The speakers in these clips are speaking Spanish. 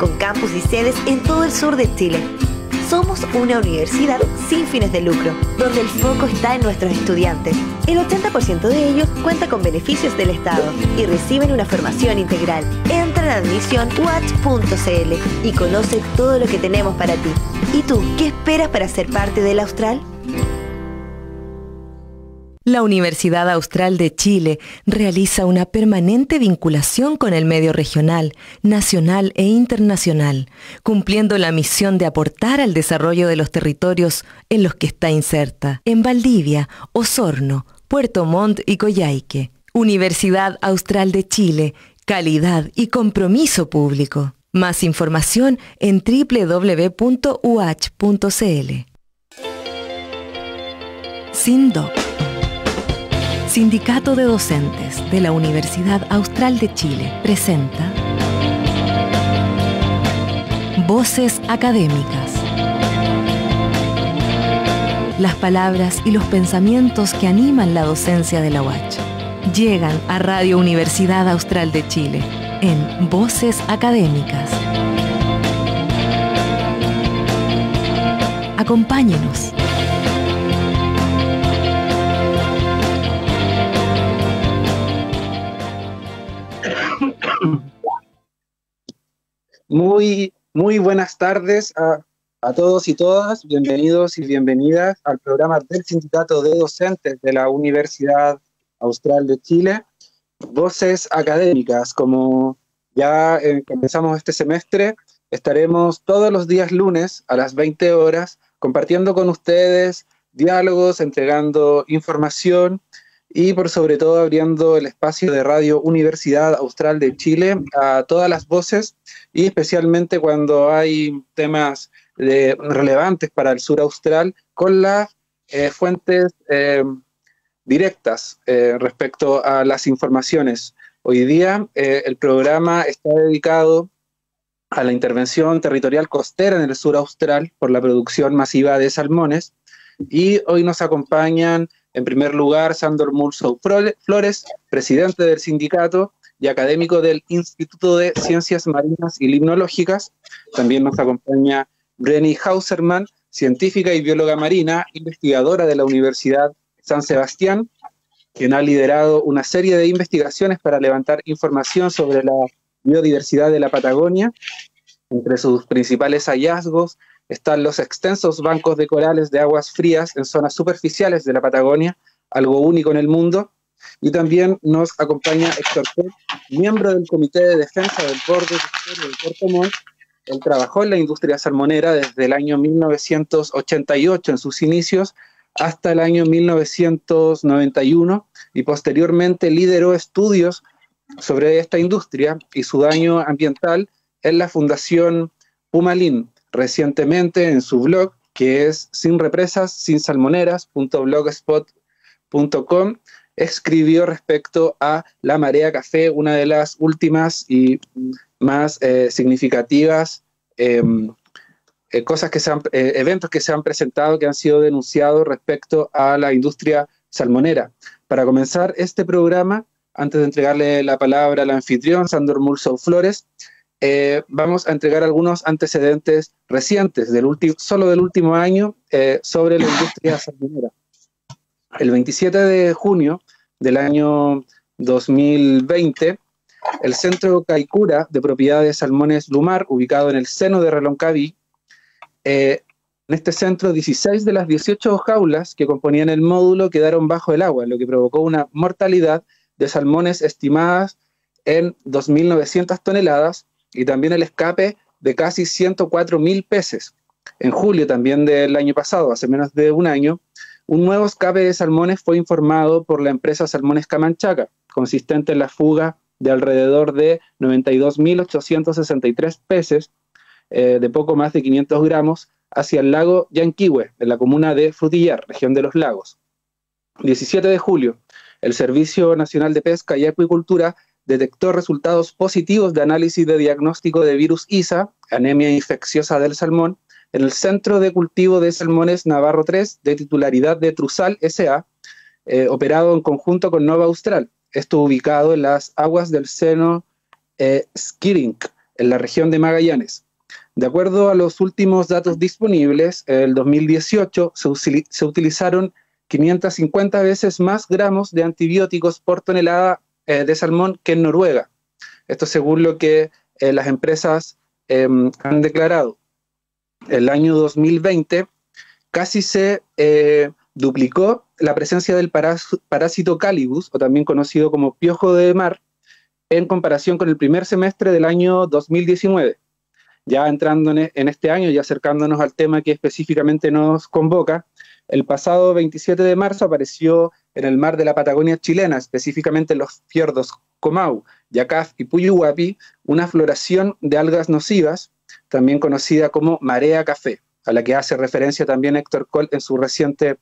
con campus y sedes en todo el sur de Chile. Somos una universidad sin fines de lucro, donde el foco está en nuestros estudiantes. El 80% de ellos cuenta con beneficios del Estado y reciben una formación integral. Entra a admisión watch.cl y conoce todo lo que tenemos para ti. ¿Y tú, qué esperas para ser parte del Austral? La Universidad Austral de Chile realiza una permanente vinculación con el medio regional, nacional e internacional, cumpliendo la misión de aportar al desarrollo de los territorios en los que está inserta, en Valdivia, Osorno, Puerto Montt y Coyhaique. Universidad Austral de Chile, calidad y compromiso público. Más información en www.uach.cl. Sindicato de Docentes de la Universidad Austral de Chile presenta Voces Académicas. Las palabras y los pensamientos que animan la docencia de la UACH llegan a Radio Universidad Austral de Chile en Voces Académicas. Acompáñenos. Muy, muy buenas tardes a, todos y todas. Bienvenidos y bienvenidas al programa del Sindicato de Docentes de la Universidad Austral de Chile. Voces académicas, como ya eh, comenzamos este semestre, estaremos todos los días lunes a las 20 horas compartiendo con ustedes diálogos, entregando información y por sobre todo abriendo el espacio de Radio Universidad Austral de Chile a todas las voces y especialmente cuando hay temas relevantes para el sur austral con las eh, fuentes eh, directas eh, respecto a las informaciones. Hoy día el programa está dedicado a la intervención territorial costera en el sur austral por la producción masiva de salmones y hoy nos acompañan en primer lugar, Sandor Mulso Flores, presidente del sindicato y académico del Instituto de Ciencias Marinas y Limnológicas. También nos acompaña Brenny Hauserman, científica y bióloga marina, investigadora de la Universidad San Sebastián, quien ha liderado una serie de investigaciones para levantar información sobre la biodiversidad de la Patagonia. Entre sus principales hallazgos están los extensos bancos de corales de aguas frías en zonas superficiales de la Patagonia, algo único en el mundo. Y también nos acompaña Héctor Pérez, miembro del Comité de Defensa del Borde del Puerto Montt. Él trabajó en la industria salmonera desde el año 1988 en sus inicios hasta el año 1991 y posteriormente lideró estudios sobre esta industria y su daño ambiental en la Fundación Pumalín, recientemente en su blog, que es sin represas, sin salmoneras.blogspot.com, escribió respecto a la marea café, una de las últimas y más eh, significativas em, eh, cosas que se eh, eventos que se han presentado, que han sido denunciados respecto a la industria salmonera. Para comenzar este programa, antes de entregarle la palabra al anfitrión, Sandor Mulso Flores, eh, vamos a entregar algunos antecedentes recientes, del solo del último año, eh, sobre la industria salmonera. El 27 de junio del año 2020, el Centro Caicura de Propiedades de Salmones Lumar, ubicado en el seno de Reloncaví, eh, en este centro, 16 de las 18 jaulas que componían el módulo quedaron bajo el agua, lo que provocó una mortalidad de salmones estimadas en 2.900 toneladas y también el escape de casi 104 mil peces. En julio también del año pasado, hace menos de un año, un nuevo escape de salmones fue informado por la empresa Salmones Camanchaca, consistente en la fuga de alrededor de 92.863 peces eh, de poco más de 500 gramos hacia el lago Yanquihue, en la comuna de Frutillar, región de los lagos. 17 de julio, el Servicio Nacional de Pesca y Acuicultura detectó resultados positivos de análisis de diagnóstico de virus ISA, anemia infecciosa del salmón, en el Centro de Cultivo de Salmones Navarro 3, de titularidad de Trusal SA, eh, operado en conjunto con Nova Austral. Esto ubicado en las aguas del seno eh, en la región de Magallanes. De acuerdo a los últimos datos disponibles, en el 2018 se, utilizaron 550 veces más gramos de antibióticos por tonelada eh, de salmón que en Noruega. Esto según lo que eh, las empresas em, han declarado. El año 2020 casi se eh, duplicó la presencia del parásito Calibus, o también conocido como piojo de mar, en comparación con el primer semestre del año 2019. Ya entrando en este año y acercándonos al tema que específicamente nos convoca, el pasado 27 de marzo apareció en el mar de la Patagonia chilena, específicamente en los fiordos Comau, Yacaf y Puyuhuapi, una floración de algas nocivas, también conocida como marea café, a la que hace referencia también Héctor Cole en su reciente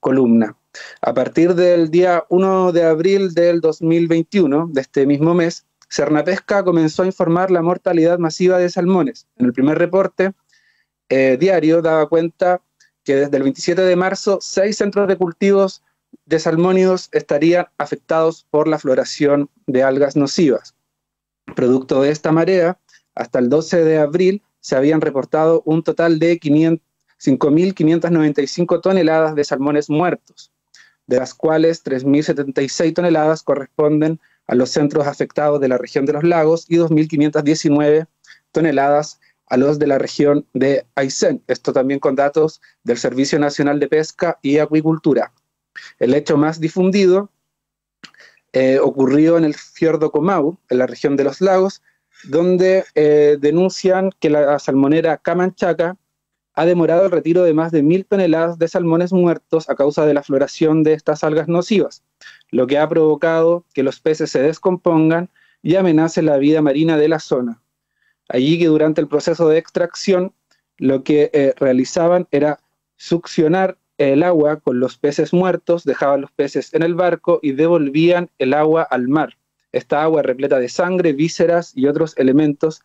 columna. A partir del día 1 de abril del 2021, de este mismo mes, Cernapesca comenzó a informar la mortalidad masiva de salmones. En el primer reporte eh, diario daba cuenta que desde el 27 de marzo, seis centros de cultivos de salmónidos estarían afectados por la floración de algas nocivas. Producto de esta marea, hasta el 12 de abril se habían reportado un total de 5.595 toneladas de salmones muertos, de las cuales 3.076 toneladas corresponden a los centros afectados de la región de los lagos y 2.519 toneladas a los de la región de Aysén. Esto también con datos del Servicio Nacional de Pesca y Acuicultura. El hecho más difundido eh, ocurrió en el fiordo Comau, en la región de los lagos, donde eh, denuncian que la salmonera Camanchaca ha demorado el retiro de más de mil toneladas de salmones muertos a causa de la floración de estas algas nocivas, lo que ha provocado que los peces se descompongan y amenacen la vida marina de la zona. Allí que durante el proceso de extracción lo que eh, realizaban era succionar el agua con los peces muertos, dejaban los peces en el barco y devolvían el agua al mar. Esta agua repleta de sangre, vísceras y otros elementos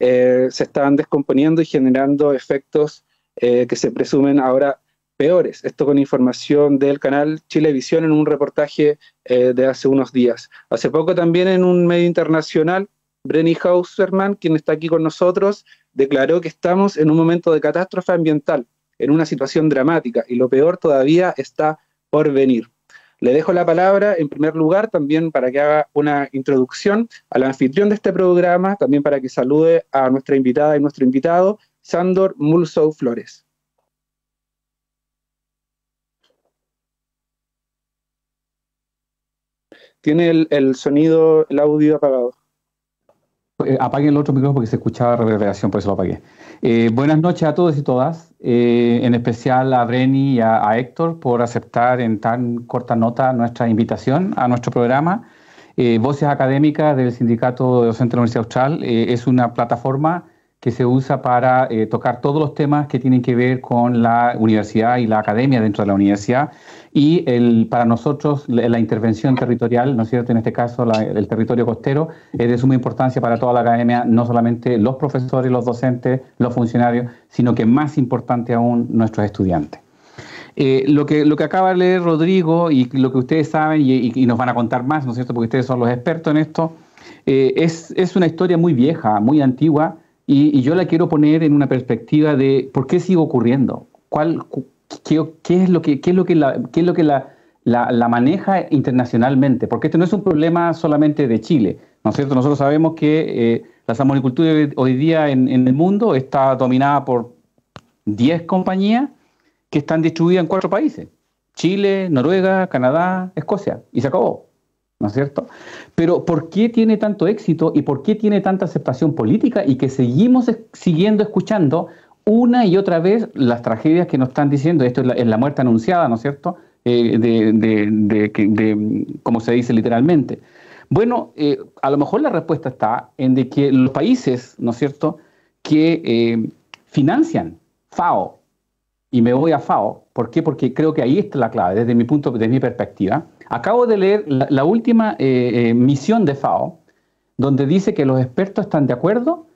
eh, se estaban descomponiendo y generando efectos eh, que se presumen ahora peores. Esto con información del canal Chilevisión en un reportaje eh, de hace unos días. Hace poco también en un medio internacional, Brenny Hauserman, quien está aquí con nosotros, declaró que estamos en un momento de catástrofe ambiental en una situación dramática y lo peor todavía está por venir. Le dejo la palabra en primer lugar también para que haga una introducción al anfitrión de este programa, también para que salude a nuestra invitada y nuestro invitado, Sandor Mulsou Flores. Tiene el sonido, el audio apagado. Eh, apaguen el otro micrófono porque se escuchaba reverberación, por eso lo apagué. Eh, buenas noches a todos y todas, eh, en especial a Breni y a, Héctor por aceptar en tan corta nota nuestra invitación a nuestro programa. Voces Académicas del Sindicato de Docentes de la Universidad Austral es una plataforma que se usa para eh, tocar todos los temas que tienen que ver con la universidad y la academia dentro de la universidad. Y el, para nosotros la, intervención territorial, ¿no es cierto? En este caso, el territorio costero, es de suma importancia para toda la academia, no solamente los profesores, los docentes, los funcionarios, sino que más importante aún nuestros estudiantes. Eh, lo, que, lo que acaba de leer Rodrigo y lo que ustedes saben y, y, nos van a contar más, ¿no es cierto? Porque ustedes son los expertos en esto, eh, es, es una historia muy vieja, muy antigua, y, yo la quiero poner en una perspectiva de por qué sigue ocurriendo, cuál, qué, es lo que, es lo que, la, es lo que la, maneja internacionalmente, porque este no es un problema solamente de Chile, ¿no es cierto? Nosotros sabemos que eh, la salmonicultura hoy día en, en, el mundo está dominada por 10 compañías que están distribuidas en cuatro países, Chile, Noruega, Canadá, Escocia, y se acabó. ¿no es cierto? Pero ¿por qué tiene tanto éxito y por qué tiene tanta aceptación política y que seguimos siguiendo escuchando una y otra vez las tragedias que nos están diciendo? Esto es la, muerte anunciada, ¿no es cierto? Eh, de, de, como se dice literalmente. Bueno, eh, a lo mejor la respuesta está en de que los países, ¿no es cierto?, que eh, financian FAO, y me voy a FAO, ¿por qué? Porque creo que ahí está la clave, desde mi punto, desde mi perspectiva, Acabo de leer la, última eh, eh, misión de FAO, donde dice que los expertos están de acuerdo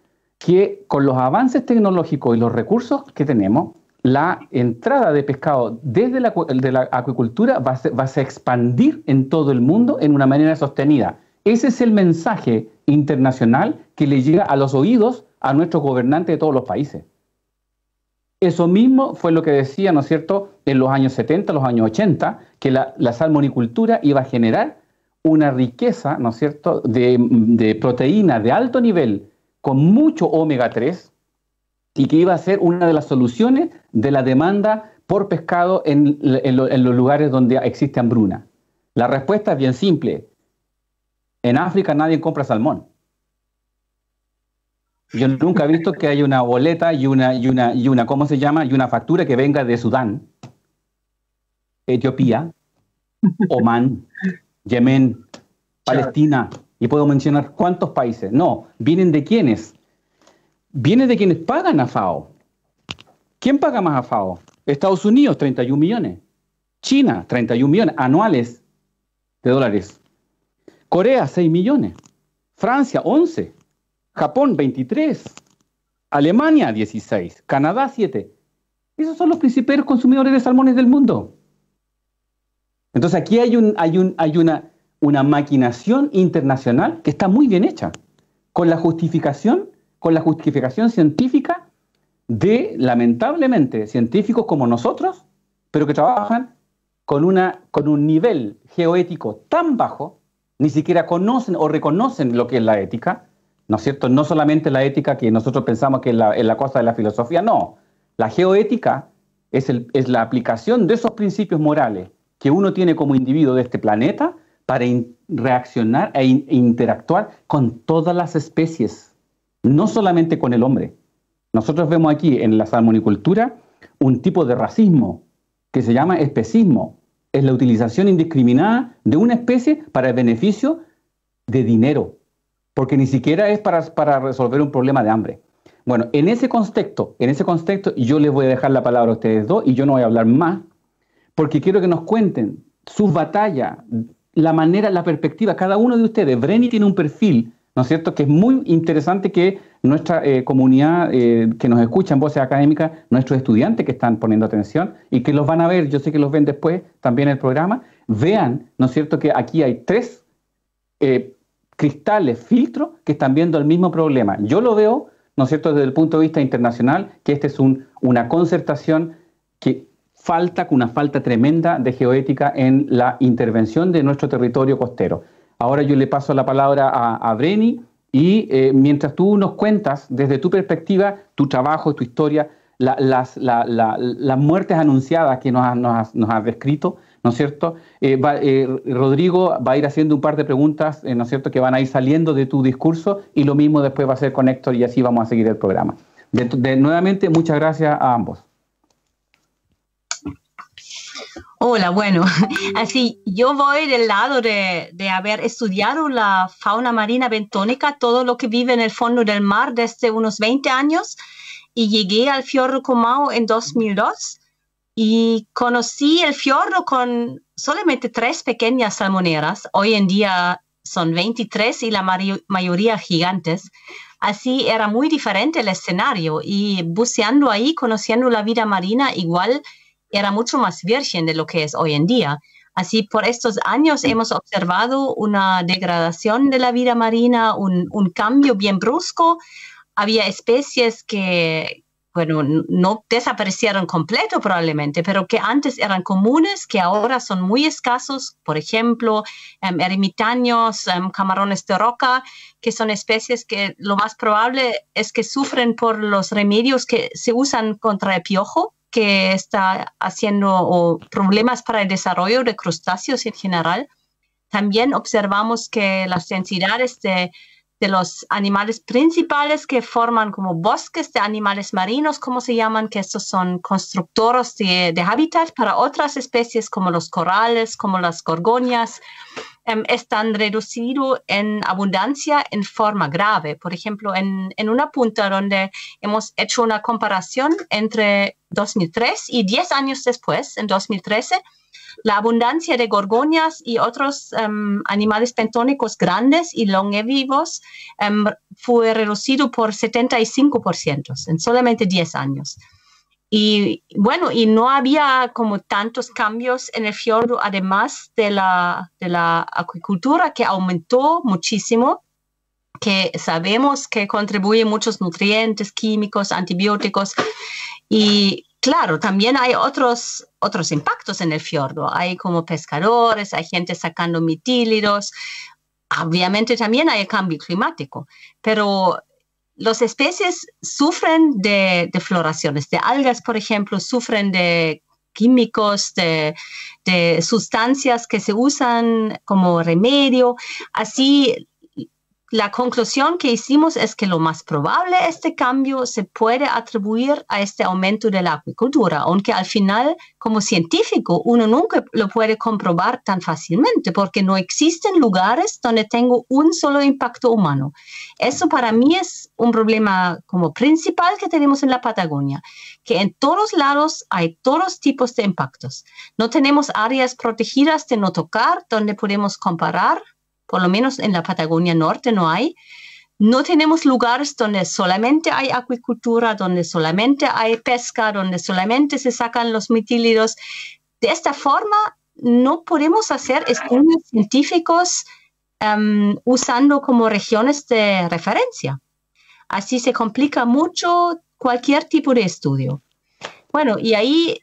que con los avances tecnológicos y los recursos que tenemos, la entrada de pescado desde la, acuicultura va a, a expandir en todo el mundo en una manera sostenida. Ese es el mensaje internacional que le llega a los oídos a nuestros gobernantes de todos los países. Eso mismo fue lo que decía, ¿no es cierto?, en los años 70, los años 80, que la, salmonicultura iba a generar una riqueza, ¿no es cierto?, de, de proteínas de alto nivel con mucho omega 3 y que iba a ser una de las soluciones de la demanda por pescado en, los lugares donde existe hambruna. La respuesta es bien simple. En África nadie compra salmón. Yo nunca he visto que haya una boleta y una, y una, y una, ¿cómo se llama? Y una factura que venga de Sudán, Etiopía, Omán, Yemen, Palestina, y puedo mencionar cuántos países. No, vienen de quiénes. Vienen de quienes pagan a FAO. ¿Quién paga más a FAO? Estados Unidos, 31 millones. China, 31 millones anuales de dólares. Corea, 6 millones. Francia, 11. Japón, 23. Alemania, 16. Canadá, 7. Esos son los principales consumidores de salmones del mundo. Entonces aquí hay, un, hay, un, hay una una maquinación internacional que está muy bien hecha, con la justificación, con la justificación científica de, lamentablemente, científicos como nosotros, pero que trabajan con, una, con un nivel geoético tan bajo, ni siquiera conocen o reconocen lo que es la ética, ¿no es cierto? No solamente la ética que nosotros pensamos que es la, la cosa de la filosofía, no. La geoética es, el, es la aplicación de esos principios morales que uno tiene como individuo de este planeta para reaccionar e, e interactuar con todas las especies, no solamente con el hombre. Nosotros vemos aquí en la salmonicultura un tipo de racismo que se llama especismo. Es la utilización indiscriminada de una especie para el beneficio de dinero, porque ni siquiera es para, para resolver un problema de hambre. Bueno, en ese contexto, en ese contexto, yo les voy a dejar la palabra a ustedes dos y yo no voy a hablar más, porque quiero que nos cuenten sus batallas la manera, la perspectiva, cada uno de ustedes. Brenny tiene un perfil, ¿no es cierto?, que es muy interesante que nuestra eh, comunidad eh, que nos escucha en voces académicas, nuestros estudiantes que están poniendo atención y que los van a ver, yo sé que los ven después también el programa, vean, ¿no es cierto?, que aquí hay tres eh, cristales, filtros, que están viendo el mismo problema. Yo lo veo, ¿no es cierto?, desde el punto de vista internacional, que esta es un, una concertación que falta, una falta tremenda de geoética en la intervención de nuestro territorio costero. Ahora yo le paso la palabra a, Breni y eh, mientras tú nos cuentas desde tu perspectiva, tu trabajo, tu historia, las, muertes anunciadas que nos, has, descrito, ¿no es cierto? Eh, eh, Rodrigo va a ir haciendo un par de preguntas, ¿no es cierto?, que van a ir saliendo de tu discurso y lo mismo después va a ser con Héctor y así vamos a seguir el programa. nuevamente, muchas gracias a ambos. Hola, bueno, así yo voy del lado de, haber estudiado la fauna marina bentónica, todo lo que vive en el fondo del mar desde unos 20 años y llegué al fiordo Comau en 2002 y conocí el fiordo con solamente tres pequeñas salmoneras. Hoy en día son 23 y la mayoría gigantes. Así era muy diferente el escenario y buceando ahí, conociendo la vida marina, igual era mucho más virgen de lo que es hoy en día. Así, por estos años hemos observado una degradación de la vida marina, un, cambio bien brusco. Había especies que, bueno, no desaparecieron completo probablemente, pero que antes eran comunes, que ahora son muy escasos. Por ejemplo, em, ermitaños, em, camarones de roca, que son especies que lo más probable es que sufren por los remedios que se usan contra el piojo que está haciendo problemas para el desarrollo de crustáceos en general. También observamos que las densidades de, los animales principales que forman como bosques de animales marinos, como se llaman, que estos son constructores de, de hábitat para otras especies como los corales, como las gorgonias, Em, están reducidos en abundancia en forma grave. Por ejemplo, en, en, una punta donde hemos hecho una comparación entre 2003 y 10 años después, en 2013, la abundancia de gorgonias y otros em, animales bentónicos grandes y longevivos um, fue reducido por 75% en solamente 10 años. Y bueno, y no había como tantos cambios en el fiordo, además de la, de la acuicultura que aumentó muchísimo, que sabemos que contribuye muchos nutrientes, químicos, antibióticos. Y claro, también hay otros, otros impactos en el fiordo. Hay como pescadores, hay gente sacando mitílidos. Obviamente también hay cambio climático, pero las especies sufren de, floraciones, de algas, por ejemplo, sufren de químicos, de, de, sustancias que se usan como remedio. Así la conclusión que hicimos es que lo más probable este cambio se puede atribuir a este aumento de la acuicultura, aunque al final, como científico, uno nunca lo puede comprobar tan fácilmente porque no existen lugares donde tengo un solo impacto humano. Eso para mí es un problema como principal que tenemos en la Patagonia, que en todos lados hay todos tipos de impactos. No tenemos áreas protegidas de no tocar donde podemos comparar por lo menos en la Patagonia Norte no hay. No tenemos lugares donde solamente hay acuicultura, donde solamente hay pesca, donde solamente se sacan los mitílidos. De esta forma, no podemos hacer estudios científicos em, usando como regiones de referencia. Así se complica mucho cualquier tipo de estudio. Bueno, y ahí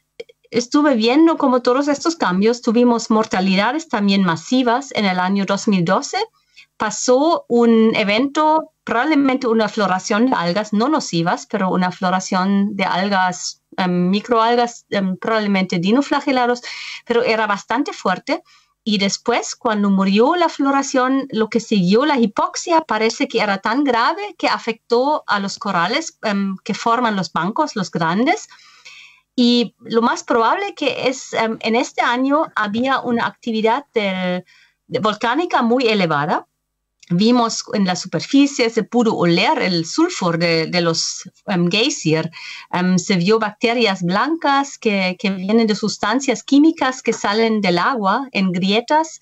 estuve viendo como todos estos cambios, tuvimos mortalidades también masivas en el año 2012. Pasó un evento, probablemente una floración de algas no nocivas, pero una floración de algas, em, microalgas, em, probablemente dinoflagelados, pero era bastante fuerte. Y después, cuando murió la floración, lo que siguió la hipoxia parece que era tan grave que afectó a los corales em, que forman los bancos, los grandes, y lo más probable que es em, en este año había una actividad volcánica muy elevada. Vimos en la superficie, se pudo oler el sulfur de, los um, geysir. Em, se vio bacterias blancas que, que, vienen de sustancias químicas que salen del agua en grietas.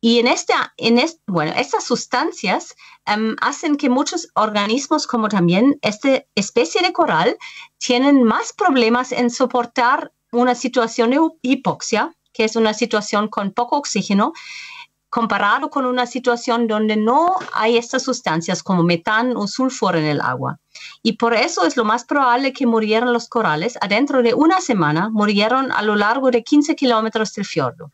Y en, esta, en bueno, estas sustancias em, hacen que muchos organismos, como también esta especie de coral, tienen más problemas en soportar una situación de hipoxia, que es una situación con poco oxígeno, comparado con una situación donde no hay estas sustancias como metano o sulfuro en el agua. Y por eso es lo más probable que murieran los corales. Adentro de una semana murieron a lo largo de 15 kilómetros del fiordo.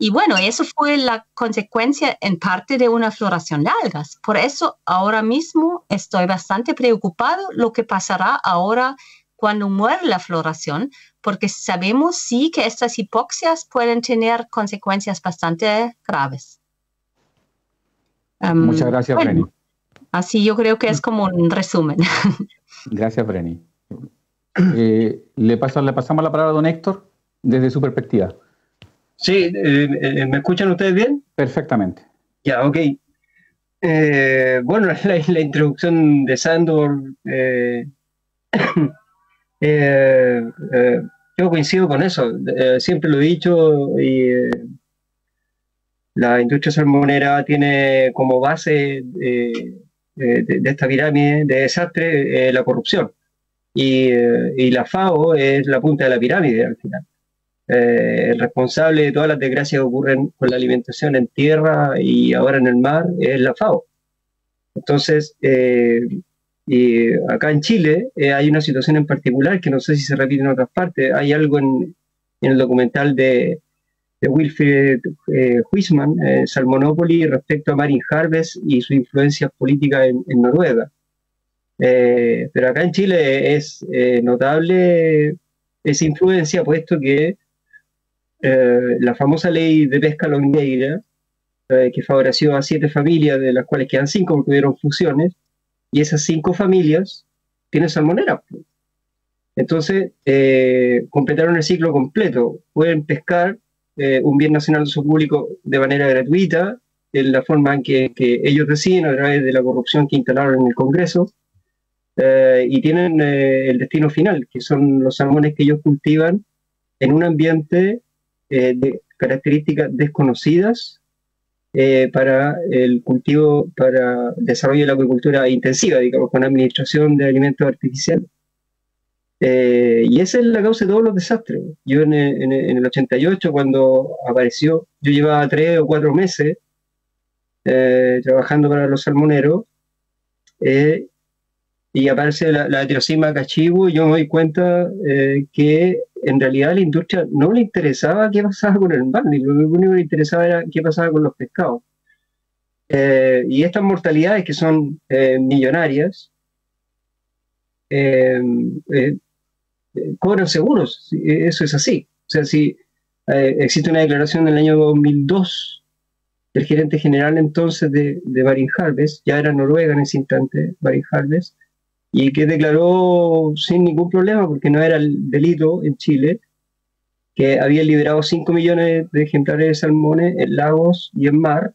Y bueno, eso fue la consecuencia en parte de una floración de algas. Por eso ahora mismo estoy bastante preocupado lo que pasará ahora cuando muere la floración, porque sabemos sí que estas hipoxias pueden tener consecuencias bastante graves. Muchas gracias, Breni. Así yo creo que es como un resumen. Gracias, Breni. Eh, le, paso, le pasamos la palabra a don Héctor desde su perspectiva. Sí, eh, eh, ¿me escuchan ustedes bien? Perfectamente. Ya, ok. Eh, bueno, la, introducción de Sandor, yo coincido con eso, siempre lo he dicho, y la industria salmonera tiene como base de, esta pirámide de desastre la corrupción. Y, y la FAO es la punta de la pirámide al final. Eh, el responsable de todas las desgracias que ocurren con la alimentación en tierra y ahora en el mar es la FAO. Entonces, eh, y acá en Chile eh, hay una situación en particular que no sé si se repite en otras partes. Hay algo en, el documental de, de Wilfried Huisman, Salmonopoli, respecto a Marin Harvest y su influencia política en, en Noruega. pero acá en Chile es notable esa influencia, puesto que eh, la famosa ley de pesca longueira, eh, que favoreció a siete familias, de las cuales quedan cinco porque tuvieron fusiones, y esas cinco familias tienen salmonera. Entonces, eh, completaron el ciclo completo. Pueden pescar un bien nacional de su público de manera gratuita, en la forma en que, ellos deciden, a través de la corrupción que instalaron en el Congreso, y tienen el destino final, que son los salmones que ellos cultivan en un ambiente eh, de características desconocidas eh, para el cultivo, para el desarrollo de la agricultura intensiva, digamos, con administración de alimentos artificiales. Eh, y esa es la causa de todos los desastres. Yo en el, 88, cuando apareció, yo llevaba tres o cuatro meses eh, trabajando para los salmoneros, eh, y aparece la, la cachivo, y yo me doy cuenta que en realidad a la industria no le interesaba qué pasaba con el mar, lo único que le interesaba era qué pasaba con los pescados. y estas mortalidades que son millonarias, cobran seguros, eso es así. O sea, si eh, existe una declaración del año 2002 del gerente general entonces de, de Barin Harvest, ya era Noruega en ese instante, Barin Harvest, y que declaró sin ningún problema, porque no era el delito en Chile, que había liberado 5 millones de ejemplares de salmones en lagos y en mar,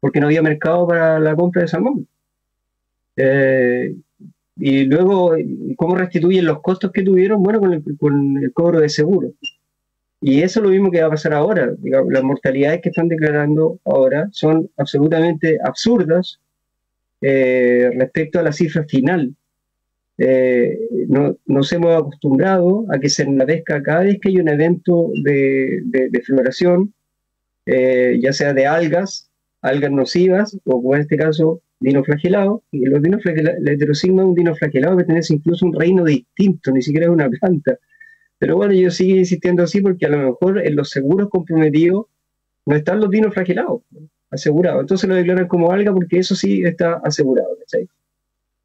porque no había mercado para la compra de salmón. Eh, y luego, ¿cómo restituyen los costos que tuvieron? Bueno, con el, cobro de seguro. Y eso es lo mismo que va a pasar ahora. las mortalidades que están declarando ahora son absolutamente absurdas eh, respecto a la cifra final. Eh, no, nos hemos acostumbrado a que se en la pesca cada vez que hay un evento de, de, floración, eh, ya sea de algas, algas nocivas, o en este caso dinoflagelado, y los dinoflagelados, la heterosigma es un dinoflagelado que tiene incluso un reino distinto, ni siquiera es una planta. Pero bueno, yo sigo insistiendo así porque a lo mejor en los seguros comprometidos no están los dinoflagelados asegurados. Entonces lo declaran como alga porque eso sí está asegurado.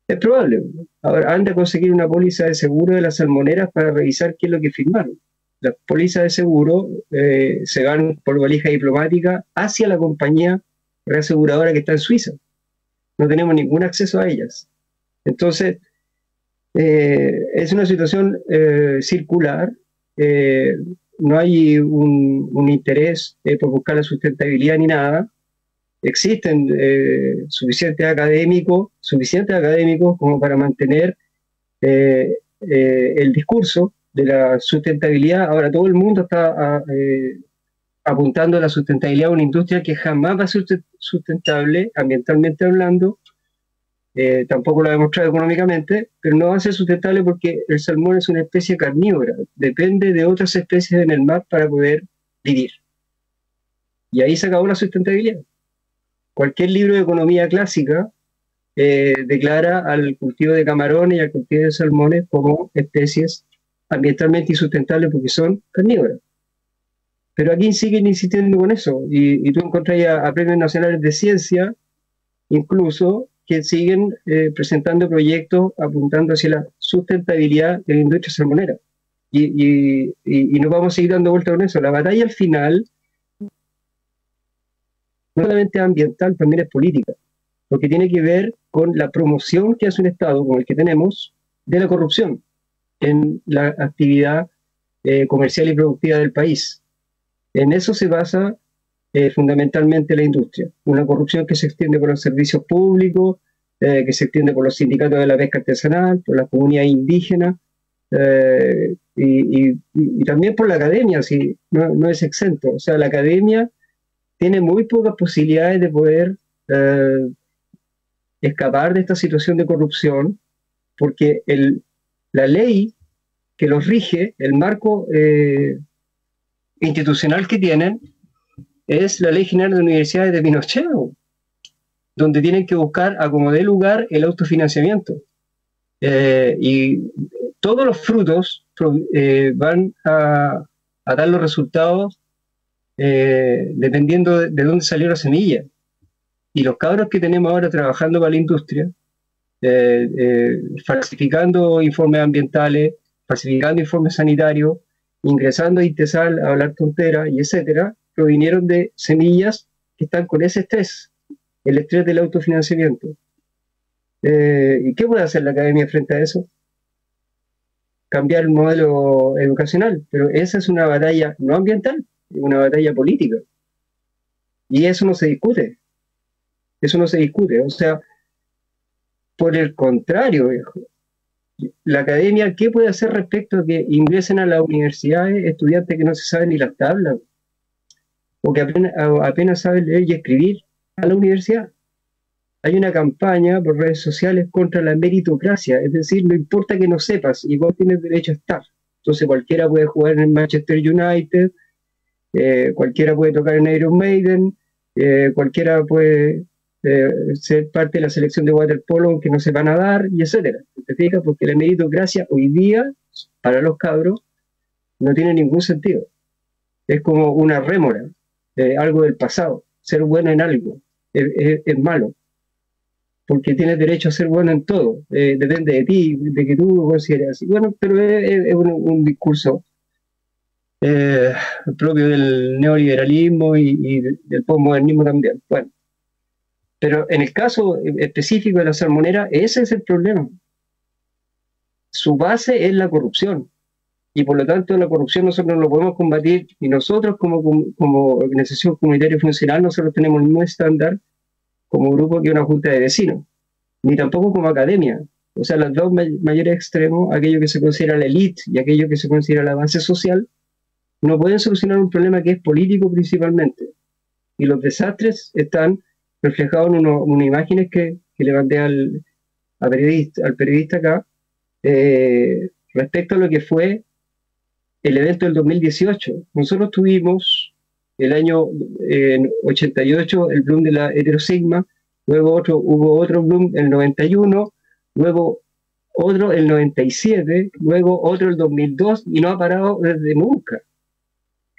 Es probable. Ahora han de conseguir una póliza de seguro de las salmoneras para revisar qué es lo que firmaron. Las pólizas de seguro eh, se van por valija diplomática hacia la compañía reaseguradora que está en Suiza no tenemos ningún acceso a ellas. Entonces, eh, es una situación eh, circular, no hay un, interés por buscar la sustentabilidad ni nada. Existen suficientes académicos, suficientes académicos como para mantener el discurso de la sustentabilidad. Ahora todo el mundo está ah, apuntando a la sustentabilidad una industria que jamás va a ser sustentable ambientalmente hablando, eh, tampoco lo ha demostrado económicamente, pero no va a ser sustentable porque el salmón es una especie carnívora, depende de otras especies en el mar para poder vivir. Y ahí se acabó la sustentabilidad. Cualquier libro de economía clásica eh, declara al cultivo de camarones y al cultivo de salmones como especies ambientalmente insustentables porque son carnívoras. Pero aquí siguen insistiendo con eso. Y, tú encontrás a, premios nacionales de ciencia, incluso, que siguen eh, presentando proyectos apuntando hacia la sustentabilidad de la industria salmonera. Y, y, y, nos vamos a seguir dando vuelta con eso. La batalla al final no solamente es ambiental, también es política, porque tiene que ver con la promoción que hace un Estado como el que tenemos de la corrupción en la actividad eh, comercial y productiva del país. En eso se basa eh, fundamentalmente la industria. Una corrupción que se extiende por los servicios públicos, eh, que se extiende por los sindicatos de la pesca artesanal, por la comunidad indígena eh, y, también por la academia, si no, es exento. O sea, la academia tiene muy pocas posibilidades de poder escapar de esta situación de corrupción, porque el, la ley que los rige, el marco institucional que tienen es la Ley General de Universidades de Pinochet, donde tienen que buscar a como dé lugar el autofinanciamiento. Eh, y todos los frutos eh, van a, dar los resultados eh, dependiendo de, de, dónde salió la semilla. Y los cabros que tenemos ahora trabajando para la industria, falsificando informes ambientales, falsificando informes sanitarios, ingresando a ITESAL a hablar tontera y etcétera, provinieron de semillas que están con ese estrés, el estrés del autofinanciamiento. Eh, ¿Y qué puede hacer la academia frente a eso? Cambiar el modelo educacional, pero esa es una batalla no ambiental, una batalla política. Y eso no se discute. Eso no se discute. O sea, por el contrario, la academia, ¿qué puede hacer respecto a que ingresen a las universidades estudiantes que no se saben ni las tablas? O que apenas, saben leer y escribir a la universidad. hay una campaña por redes sociales contra la meritocracia, es decir, no importa que no sepas, igual tienes derecho a estar. Entonces cualquiera puede jugar en Manchester United, eh, cualquiera puede tocar en Iron Maiden, eh, cualquiera puede eh, ser parte de la selección de waterpolo aunque no sepa nadar, y etcétera. ¿Te fijas? Porque la meritocracia hoy día, para los cabros, no tiene ningún sentido. Es como una rémora, algo del pasado. Ser bueno en algo es malo porque tienes derecho a ser bueno en todo, eh, depende de ti, de que tú así. Bueno, pero es, un, discurso eh, propio del neoliberalismo y, del postmodernismo también. Bueno, pero en el caso específico de la salmonera, ese es el problema. Su base es la corrupción. Y por lo tanto, la corrupción nosotros no lo podemos combatir y nosotros como, como organización comunitaria funcional, nosotros tenemos el mismo estándar como grupo que una junta de vecinos, ni tampoco como academia. O sea, los dos mayores extremos, aquello que se considera la élite y aquello que se considera la base social, no pueden solucionar un problema que es político principalmente. Y los desastres están reflejados en unas imágenes que, le mandé al, periodista, acá, eh, respecto a lo que fue el evento del 2018. Nosotros tuvimos el año 88 el Bloom de la heterosigma, luego otro, hubo otro Bloom en el 91, luego otro el 97, luego otro el 2002 y no ha parado desde nunca.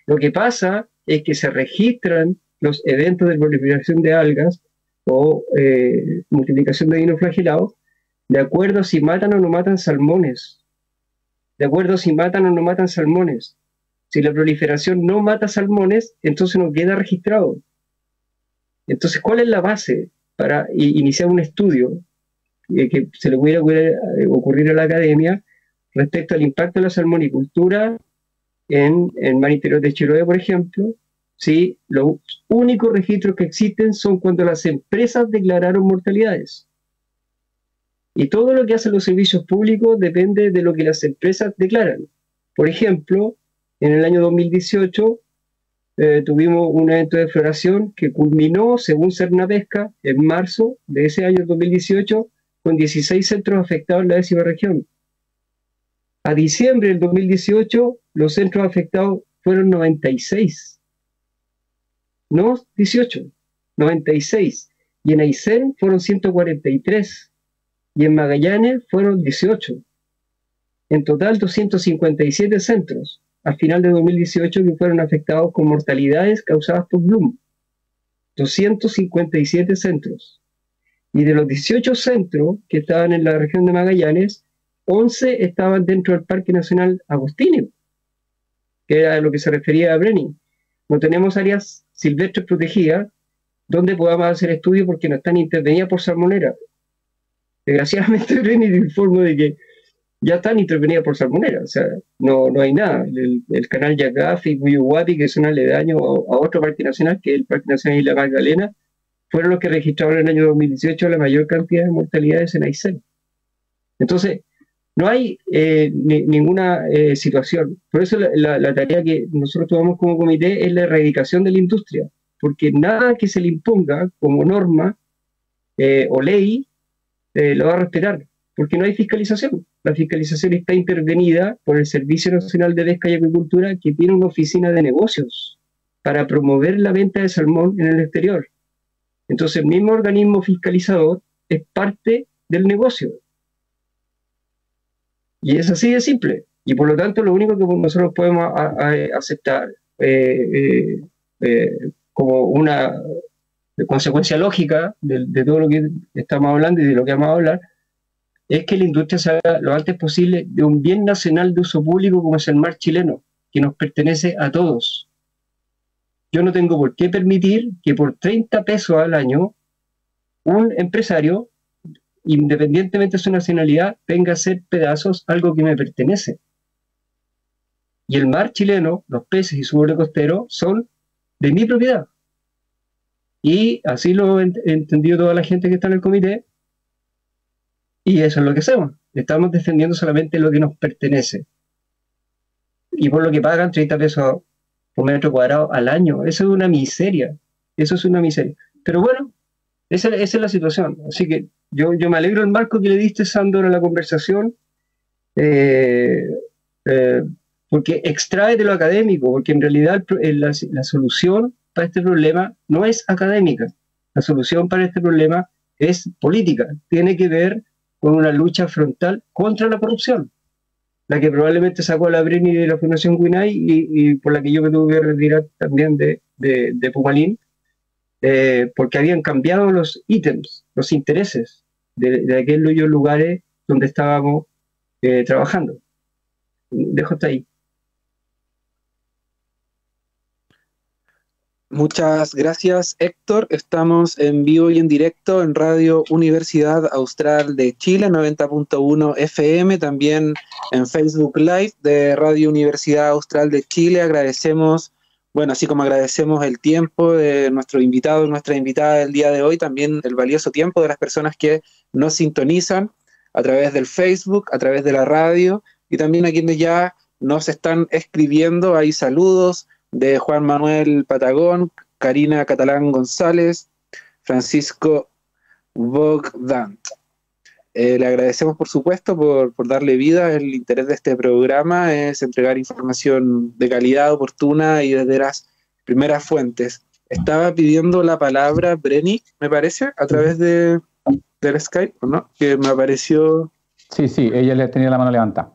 Lo que pasa es que se registran los eventos de proliferación de algas o eh, multiplicación de dinoflagelados de acuerdo a si matan o no matan salmones. De acuerdo a si matan o no matan salmones. Si la proliferación no mata salmones, entonces no queda registrado. Entonces, ¿cuál es la base para iniciar un estudio que se le pudiera ocurrir a la academia respecto al impacto de la salmonicultura en el mar interior de Chiloé, por ejemplo? Si los únicos registros que existen son cuando las empresas declararon mortalidades. Y todo lo que hacen los servicios públicos depende de lo que las empresas declaran. Por ejemplo, en el año 2018 eh, tuvimos un evento de floración que culminó, según Cernapesca, en marzo de ese año 2018, con 16 centros afectados en la décima región. A diciembre del 2018, los centros afectados fueron 96. No 18, 96. Y en Aysén fueron 143. Y en Magallanes fueron 18. En total, 257 centros a final de 2018 que fueron afectados con mortalidades causadas por Bloom. 257 centros. Y de los 18 centros que estaban en la región de Magallanes, 11 estaban dentro del Parque Nacional Agustín, que era a lo que se refería a Brenning. No tenemos áreas silvestres protegidas donde podamos hacer estudios porque no están intervenidas por salmonera. Desgraciadamente, Brenning informó de que ya están intervenidas por salmonera, o sea, no, no hay nada. El, canal Yagafi y que son aledaños a, a, otro parque nacional, que es el Parque Nacional Isla Magdalena, fueron los que registraron en el año 2018 la mayor cantidad de mortalidades en Aysén. Entonces, no hay eh, ninguna eh, situación. Por eso la, tarea que nosotros tomamos como comité es la erradicación de la industria, porque nada que se le imponga como norma eh, o ley lo va a respetar, porque no hay fiscalización. La fiscalización está intervenida por el Servicio Nacional de Pesca y Agricultura, que tiene una oficina de negocios para promover la venta de salmón en el exterior. Entonces, el mismo organismo fiscalizador es parte del negocio. Y es así de simple. Y por lo tanto, lo único que nosotros podemos aceptar eh, eh, eh, como una consecuencia lógica de, de, todo lo que estamos hablando y de lo que vamos a hablar es que la industria se haga lo antes posible de un bien nacional de uso público como es el mar chileno, que nos pertenece a todos. Yo no tengo por qué permitir que por 30 pesos al año un empresario, independientemente de su nacionalidad, venga a hacer pedazos algo que me pertenece. Y el mar chileno, los peces y su borde costero son de mi propiedad. Y así lo ha entendido toda la gente que está en el comité, y eso es lo que hacemos. Estamos defendiendo solamente lo que nos pertenece. Y por lo que pagan 30 pesos por metro cuadrado al año. Eso es una miseria. Eso es una miseria. Pero bueno, Esa, es la situación. Así que yo, yo me alegro el marco que le diste, Sandor, a la conversación, eh, eh, porque extrae de lo académico, porque en realidad la, la solución para este problema no es académica. La solución para este problema es política. Tiene que ver con una lucha frontal contra la corrupción la que probablemente sacó a la Brini de la Fundación Winay y, por la que yo me tuve que retirar también de, de, Pumalín, eh, porque habían cambiado los ítems, los intereses de, aquellos lugares donde estábamos eh, trabajando. Dejo hasta ahí. Muchas gracias, Héctor. Estamos en vivo y en directo en Radio Universidad Austral de Chile, 90.1 FM, también en Facebook Live de Radio Universidad Austral de Chile. Agradecemos, bueno, así como agradecemos el tiempo de nuestro invitado nuestra invitada del día de hoy, también el valioso tiempo de las personas que nos sintonizan a través del Facebook, a través de la radio y también a quienes ya nos están escribiendo. Hay saludos de Juan Manuel Patagón, Karina Catalán González, Francisco Bogdan. Eh, le agradecemos, por supuesto, por, darle vida. El interés de este programa es entregar información de calidad, oportuna y desde las primeras fuentes. Estaba pidiendo la palabra Brenny, me parece, a través de, del Skype, ¿no? Que me apareció. Sí, sí, ella le tenía la mano levantada.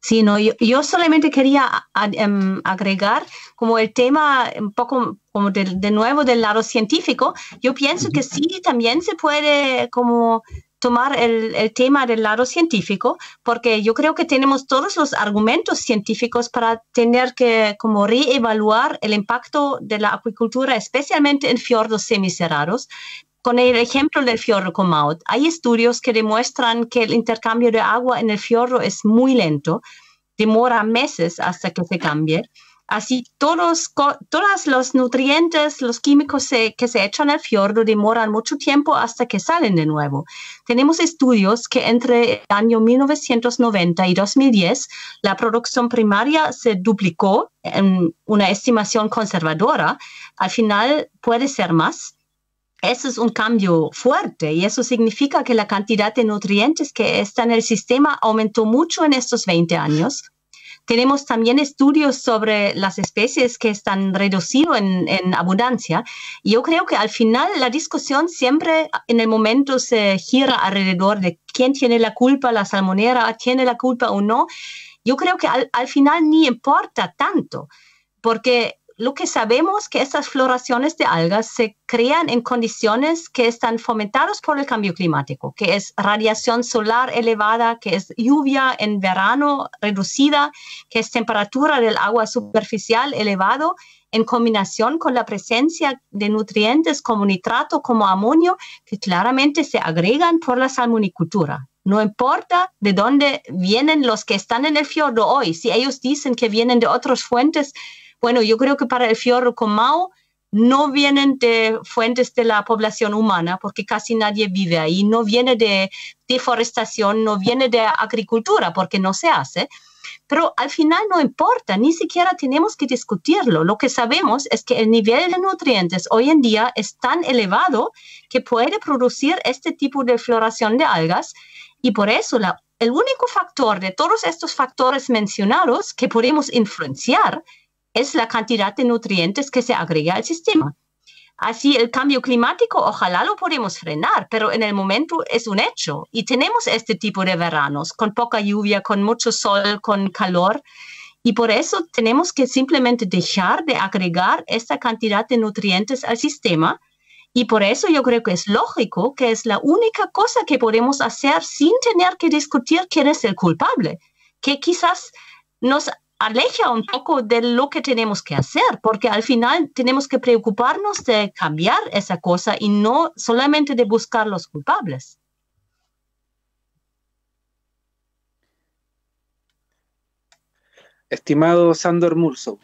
Sí, no, yo, solamente quería em, agregar como el tema un poco como de, nuevo del lado científico. Yo pienso que sí, también se puede como tomar el, el, tema del lado científico, porque yo creo que tenemos todos los argumentos científicos para tener que como reevaluar el impacto de la acuicultura, especialmente en fiordos semicerrados, con el ejemplo del fiordo Comaut, hay estudios que demuestran que el intercambio de agua en el fiordo es muy lento, demora meses hasta que se cambie. Así, todos, todos los nutrientes, los químicos que se echan al fiordo demoran mucho tiempo hasta que salen de nuevo. Tenemos estudios que entre el año 1990 y 2010 la producción primaria se duplicó en una estimación conservadora. Al final puede ser más eso es un cambio fuerte y eso significa que la cantidad de nutrientes que está en el sistema aumentó mucho en estos 20 años. Tenemos también estudios sobre las especies que están reducidas en, en, abundancia. Yo creo que al final la discusión siempre en el momento se gira alrededor de quién tiene la culpa, la salmonera, tiene la culpa o no. Yo creo que al, al final ni importa tanto, porque lo que sabemos que estas floraciones de algas se crean en condiciones que están fomentadas por el cambio climático, que es radiación solar elevada, que es lluvia en verano reducida, que es temperatura del agua superficial elevado, en combinación con la presencia de nutrientes como nitrato, como amonio, que claramente se agregan por la salmonicultura. No importa de dónde vienen los que están en el fiordo hoy, si ellos dicen que vienen de otras fuentes, bueno, yo creo que para el fiordo Comau no vienen de fuentes de la población humana, porque casi nadie vive ahí, no viene de deforestación, no viene de agricultura, porque no se hace. Pero al final no importa, ni siquiera tenemos que discutirlo. Lo que sabemos es que el nivel de nutrientes hoy en día es tan elevado que puede producir este tipo de floración de algas y por eso el único factor de todos estos factores mencionados que podemos influenciar es la cantidad de nutrientes que se agrega al sistema. Así el cambio climático, ojalá lo podemos frenar, pero en el momento es un hecho y tenemos este tipo de veranos con poca lluvia, con mucho sol, con calor. Y por eso tenemos que simplemente dejar de agregar esta cantidad de nutrientes al sistema. Y por eso yo creo que es lógico que es la única cosa que podemos hacer sin tener que discutir quién es el culpable, que quizás nos aleja un poco de lo que tenemos que hacer, porque al final tenemos que preocuparnos de cambiar esa cosa y no solamente de buscar los culpables. Estimado Sandor Mulso.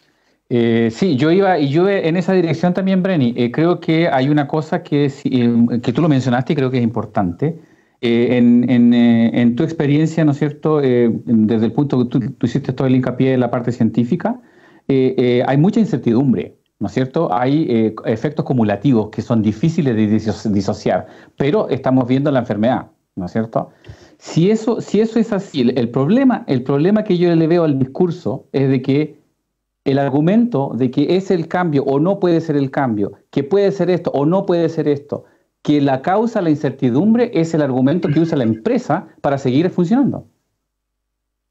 Eh, sí, yo iba y yo en esa dirección también, Brenny. Eh, creo que hay una cosa que, eh, que tú lo mencionaste y creo que es importante eh, eh, en, tu experiencia, ¿no es cierto?, eh, desde el punto que tú, hiciste todo el hincapié en la parte científica, hay mucha incertidumbre. ¿no es cierto? Hay efectos cumulativos que son difíciles de disociar, pero estamos viendo la enfermedad, ¿no es cierto? Si eso, si eso es así, el, problema, el problema que yo le veo al discurso es de que el argumento de que es el cambio o no puede ser el cambio, que puede ser esto o no puede ser esto, que la causa, la incertidumbre, es el argumento que usa la empresa para seguir funcionando.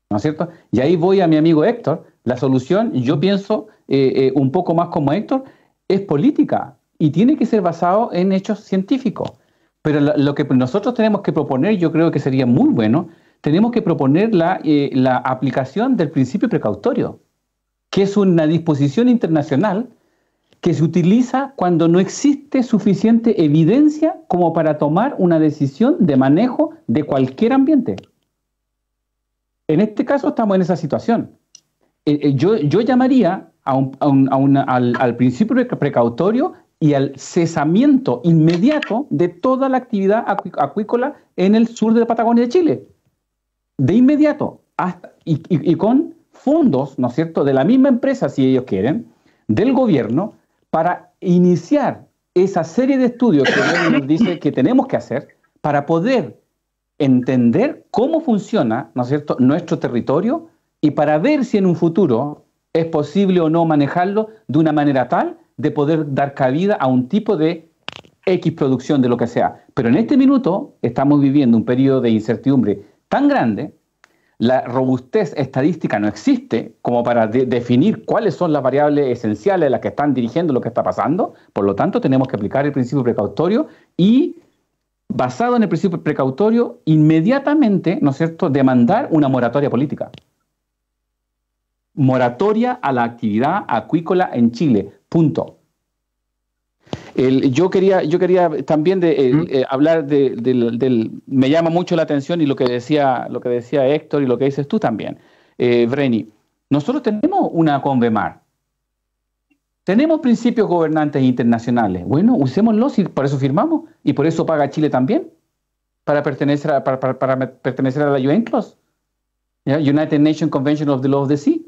¿No es cierto? Y ahí voy a mi amigo Héctor. La solución, yo pienso eh, eh, un poco más como Héctor, es política y tiene que ser basado en hechos científicos. Pero lo, que nosotros tenemos que proponer, yo creo que sería muy bueno, tenemos que proponer la, eh, la aplicación del principio precautorio, que es una disposición internacional que se utiliza cuando no existe suficiente evidencia como para tomar una decisión de manejo de cualquier ambiente. En este caso estamos en esa situación. Eh, eh, yo, yo, llamaría al, principio precautorio y al cesamiento inmediato de toda la actividad acuícola en el sur de la Patagonia de Chile. De inmediato, hasta, y con fondos, ¿no es cierto?, de la misma empresa, si ellos quieren, del gobierno, para iniciar esa serie de estudios que nos dice que tenemos que hacer para poder entender cómo funciona, ¿no es cierto?, nuestro territorio y para ver si en un futuro es posible o no manejarlo de una manera tal de poder dar cabida a un tipo de X producción de lo que sea. Pero en este minuto estamos viviendo un periodo de incertidumbre tan grande, la robustez estadística no existe como para definir cuáles son las variables esenciales las que están dirigiendo lo que está pasando, por lo tanto tenemos que aplicar el principio precautorio y basado en el principio precautorio, inmediatamente, ¿no es cierto?, demandar una moratoria política. Moratoria a la actividad acuícola en Chile. Punto. Yo, quería, yo quería también de, eh, hablar del, Me llama mucho la atención y lo que decía, lo que decía Héctor y lo que dices tú también, eh, Breni. Nosotros tenemos una Convemar, tenemos principios gobernantes internacionales. Bueno, usémoslos y por eso firmamos. Y por eso paga Chile también. Para pertenecer a, para, pertenecer a la UN Clause. United Nations Convention of the Law of the Sea.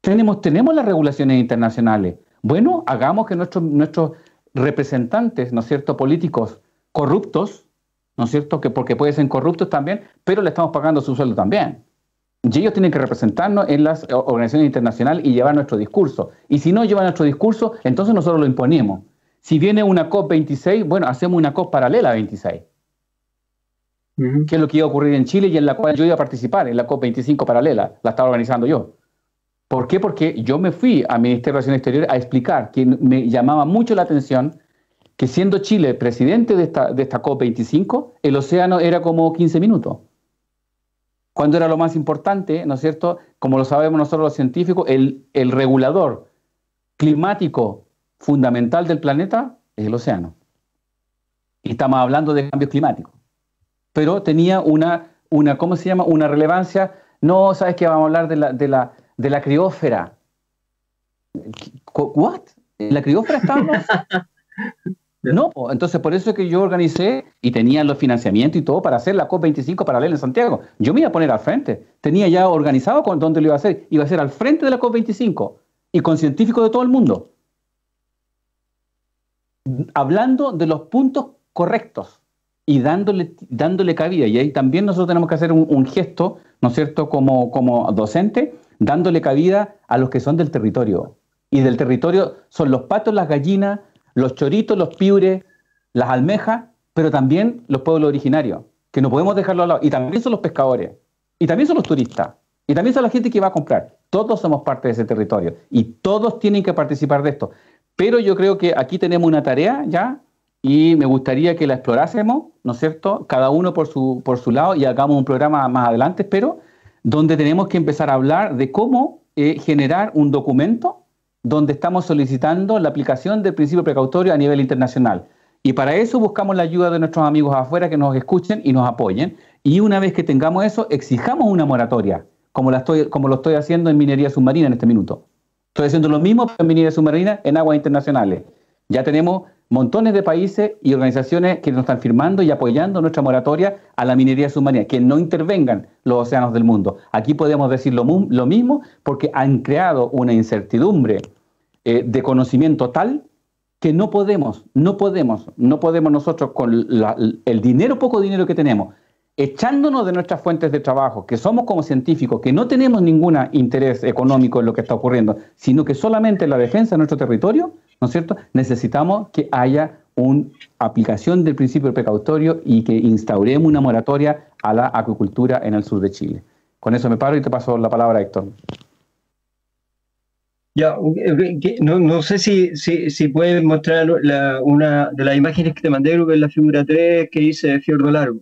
Tenemos, tenemos las regulaciones internacionales. Bueno, hagamos que nuestros, nuestros representantes, ¿no es cierto?, políticos corruptos, ¿no es cierto?, que porque pueden ser corruptos también, pero le estamos pagando su sueldo también. Y ellos tienen que representarnos en las organizaciones internacionales y llevar nuestro discurso. Y si no llevan nuestro discurso, entonces nosotros lo imponemos. Si viene una COP26, bueno, hacemos una COP paralela a 26. ¿Qué es lo que iba a ocurrir en Chile y en la cual yo iba a participar, en la COP25 paralela, la estaba organizando yo. ¿Por qué? Porque yo me fui al Ministerio de Relaciones Exteriores a explicar que me llamaba mucho la atención que siendo Chile presidente de esta, de esta COP25, el océano era como 15 minutos cuando era lo más importante, ¿no es cierto? Como lo sabemos nosotros los científicos, el, el regulador climático fundamental del planeta es el océano. Y estamos hablando de cambio climático. Pero tenía una, una ¿cómo se llama? Una relevancia. No, ¿sabes qué? Vamos a hablar de la, de la, de la criósfera. ¿What? ¿La criósfera estamos? No, entonces por eso es que yo organicé y tenía los financiamientos y todo para hacer la COP25 paralela en Santiago. Yo me iba a poner al frente. Tenía ya organizado con dónde lo iba a hacer. Iba a ser al frente de la COP25 y con científicos de todo el mundo. Hablando de los puntos correctos y dándole, dándole cabida. Y ahí también nosotros tenemos que hacer un, gesto, ¿no es cierto?, como, como docente, dándole cabida a los que son del territorio. Y del territorio son los patos, las gallinas, los choritos, los piures, las almejas, pero también los pueblos originarios, que no podemos dejarlo al lado. Y también son los pescadores, y también son los turistas, y también son la gente que va a comprar. Todos somos parte de ese territorio y todos tienen que participar de esto. Pero yo creo que aquí tenemos una tarea ya y me gustaría que la explorásemos, ¿no es cierto? Cada uno por su, por su lado y hagamos un programa más adelante, pero donde tenemos que empezar a hablar de cómo eh, generar un documento donde estamos solicitando la aplicación del principio precautorio a nivel internacional. Y para eso buscamos la ayuda de nuestros amigos afuera que nos escuchen y nos apoyen. Y una vez que tengamos eso, exijamos una moratoria, como, la estoy, como lo estoy haciendo en minería submarina en este minuto. Estoy haciendo lo mismo en minería submarina en aguas internacionales. Ya tenemos montones de países y organizaciones que nos están firmando y apoyando nuestra moratoria a la minería submarina, que no intervengan los océanos del mundo. Aquí podemos decir lo, mismo porque han creado una incertidumbre eh, de conocimiento tal que no podemos, no podemos, no podemos nosotros con el dinero, poco dinero que tenemos, echándonos de nuestras fuentes de trabajo, que somos como científicos, que no tenemos ningún interés económico en lo que está ocurriendo, sino que solamente la defensa de nuestro territorio, ¿no es cierto? Necesitamos que haya una aplicación del principio precautorio y que instauremos una moratoria a la acuicultura en el sur de Chile. Con eso me paro y te paso la palabra, Héctor. Ya, no, sé si, si, si puedes mostrar una de las imágenes que te mandé, creo que es la figura 3 que dice Fiordo Largo.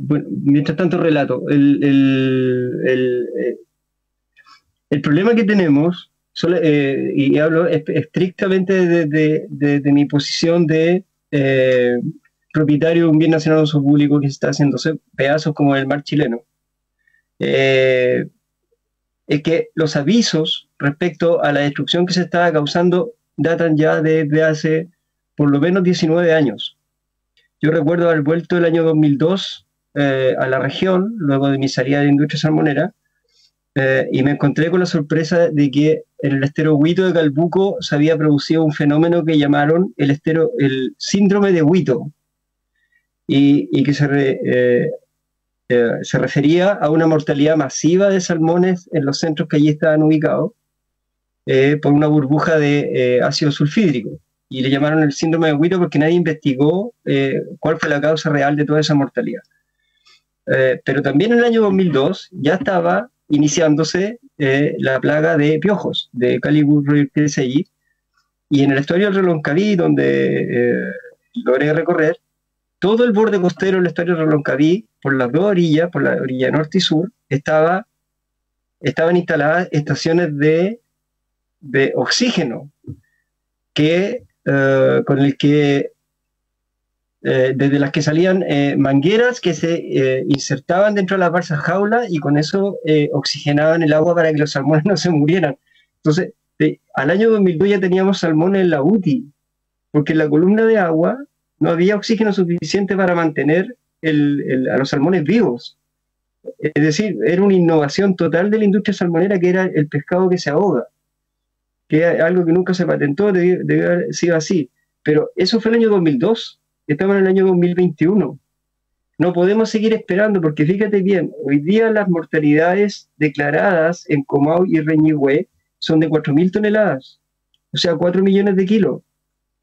Bueno, mientras tanto relato, el, el, el, problema que tenemos, eh, y hablo estrictamente desde de, mi posición de eh, propietario de un bien nacional de uso público que está haciéndose pedazos como el mar chileno, eh, es que los avisos respecto a la destrucción que se estaba causando datan ya desde hace por lo menos 19 años. Yo recuerdo haber vuelto el año 2002 eh, a la región, luego de mi salida de industria salmonera, eh, y me encontré con la sorpresa de que en el estero Huito de Calbuco se había producido un fenómeno que llamaron el, estero, el síndrome de Huito, y, que se, eh, se refería a una mortalidad masiva de salmones en los centros que allí estaban ubicados por una burbuja de ácido sulfídrico. Y le llamaron el síndrome de Huito porque nadie investigó cuál fue la causa real de toda esa mortalidad. Eh, pero también en el año 2002 ya estaba iniciándose eh, la plaga de piojos de Calibur allí. Y en el estuario del Reloncaví, donde eh, logré recorrer, todo el borde costero del estuario del Reloncaví, por las dos orillas, por la orilla norte y sur, estaba, estaban instaladas estaciones de, de oxígeno que, con el que eh, desde las que salían eh, mangueras que se eh, insertaban dentro de las balsas jaula y con eso oxigenaban el agua para que los salmones no se murieran. Entonces, al año 2002 ya teníamos salmones en la UTI, porque en la columna de agua no había oxígeno suficiente para mantener a los salmones vivos. Es decir, era una innovación total de la industria salmonera que era el pescado que se ahoga, que es algo que nunca se patentó, debe haber sido así. Pero eso fue el año 2002 Estamos en el año 2021. No podemos seguir esperando porque fíjate bien, hoy día las mortalidades declaradas en Comau y Reñigüe son de 4.000 toneladas, o sea, 4 millones de kilos.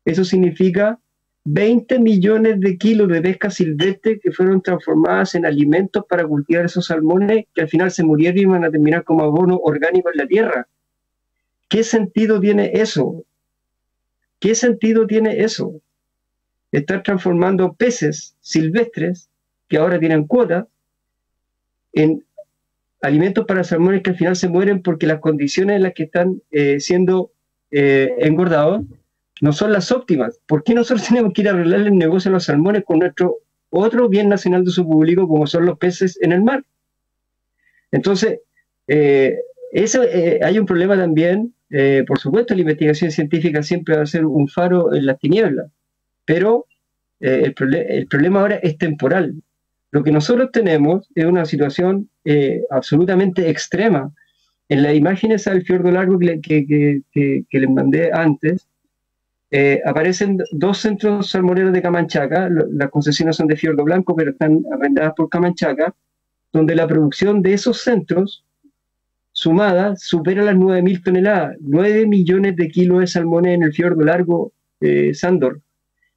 Eso significa 20 millones de kilos de pesca silvestre que fueron transformadas en alimentos para cultivar esos salmones que al final se murieron y van a terminar como abono orgánico en la tierra. ¿Qué sentido tiene eso? ¿Qué sentido tiene eso? Estar transformando peces silvestres que ahora tienen cuota en alimentos para salmones que al final se mueren porque las condiciones en las que están eh, siendo eh, engordados no son las óptimas. ¿Por qué nosotros tenemos que ir a arreglar el negocio a los salmones con nuestro otro bien nacional de su público como son los peces en el mar? Entonces, eh, eso, hay un problema también, por supuesto, la investigación científica siempre va a ser un faro en las tinieblas, pero eh, el, problema ahora es temporal. Lo que nosotros tenemos es una situación eh, absolutamente extrema. En las imágenes al fiordo largo que, les mandé antes, eh, aparecen dos centros salmoneros de Camanchaca, las concesiones son de Fiordo Blanco, pero están arrendadas por Camanchaca, donde la producción de esos centros sumada supera las 9.000 toneladas, 9 millones de kilos de salmones en el fiordo largo eh, Sándor.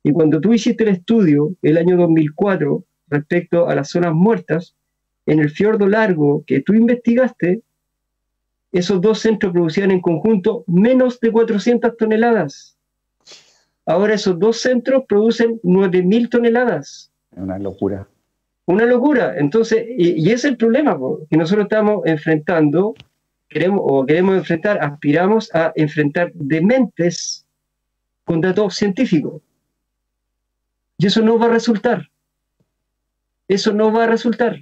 Y cuando tú hiciste el estudio el año 2004 respecto a las zonas muertas, en el fiordo largo que tú investigaste, esos dos centros producían en conjunto menos de 400 toneladas. Ahora esos dos centros producen 9.000 toneladas. Una locura. Una locura. Entonces, y, ese es el problema que nosotros estamos enfrentando, queremos o queremos enfrentar, aspiramos a enfrentar dementes con datos científicos. Y eso no va a resultar. Eso no va a resultar.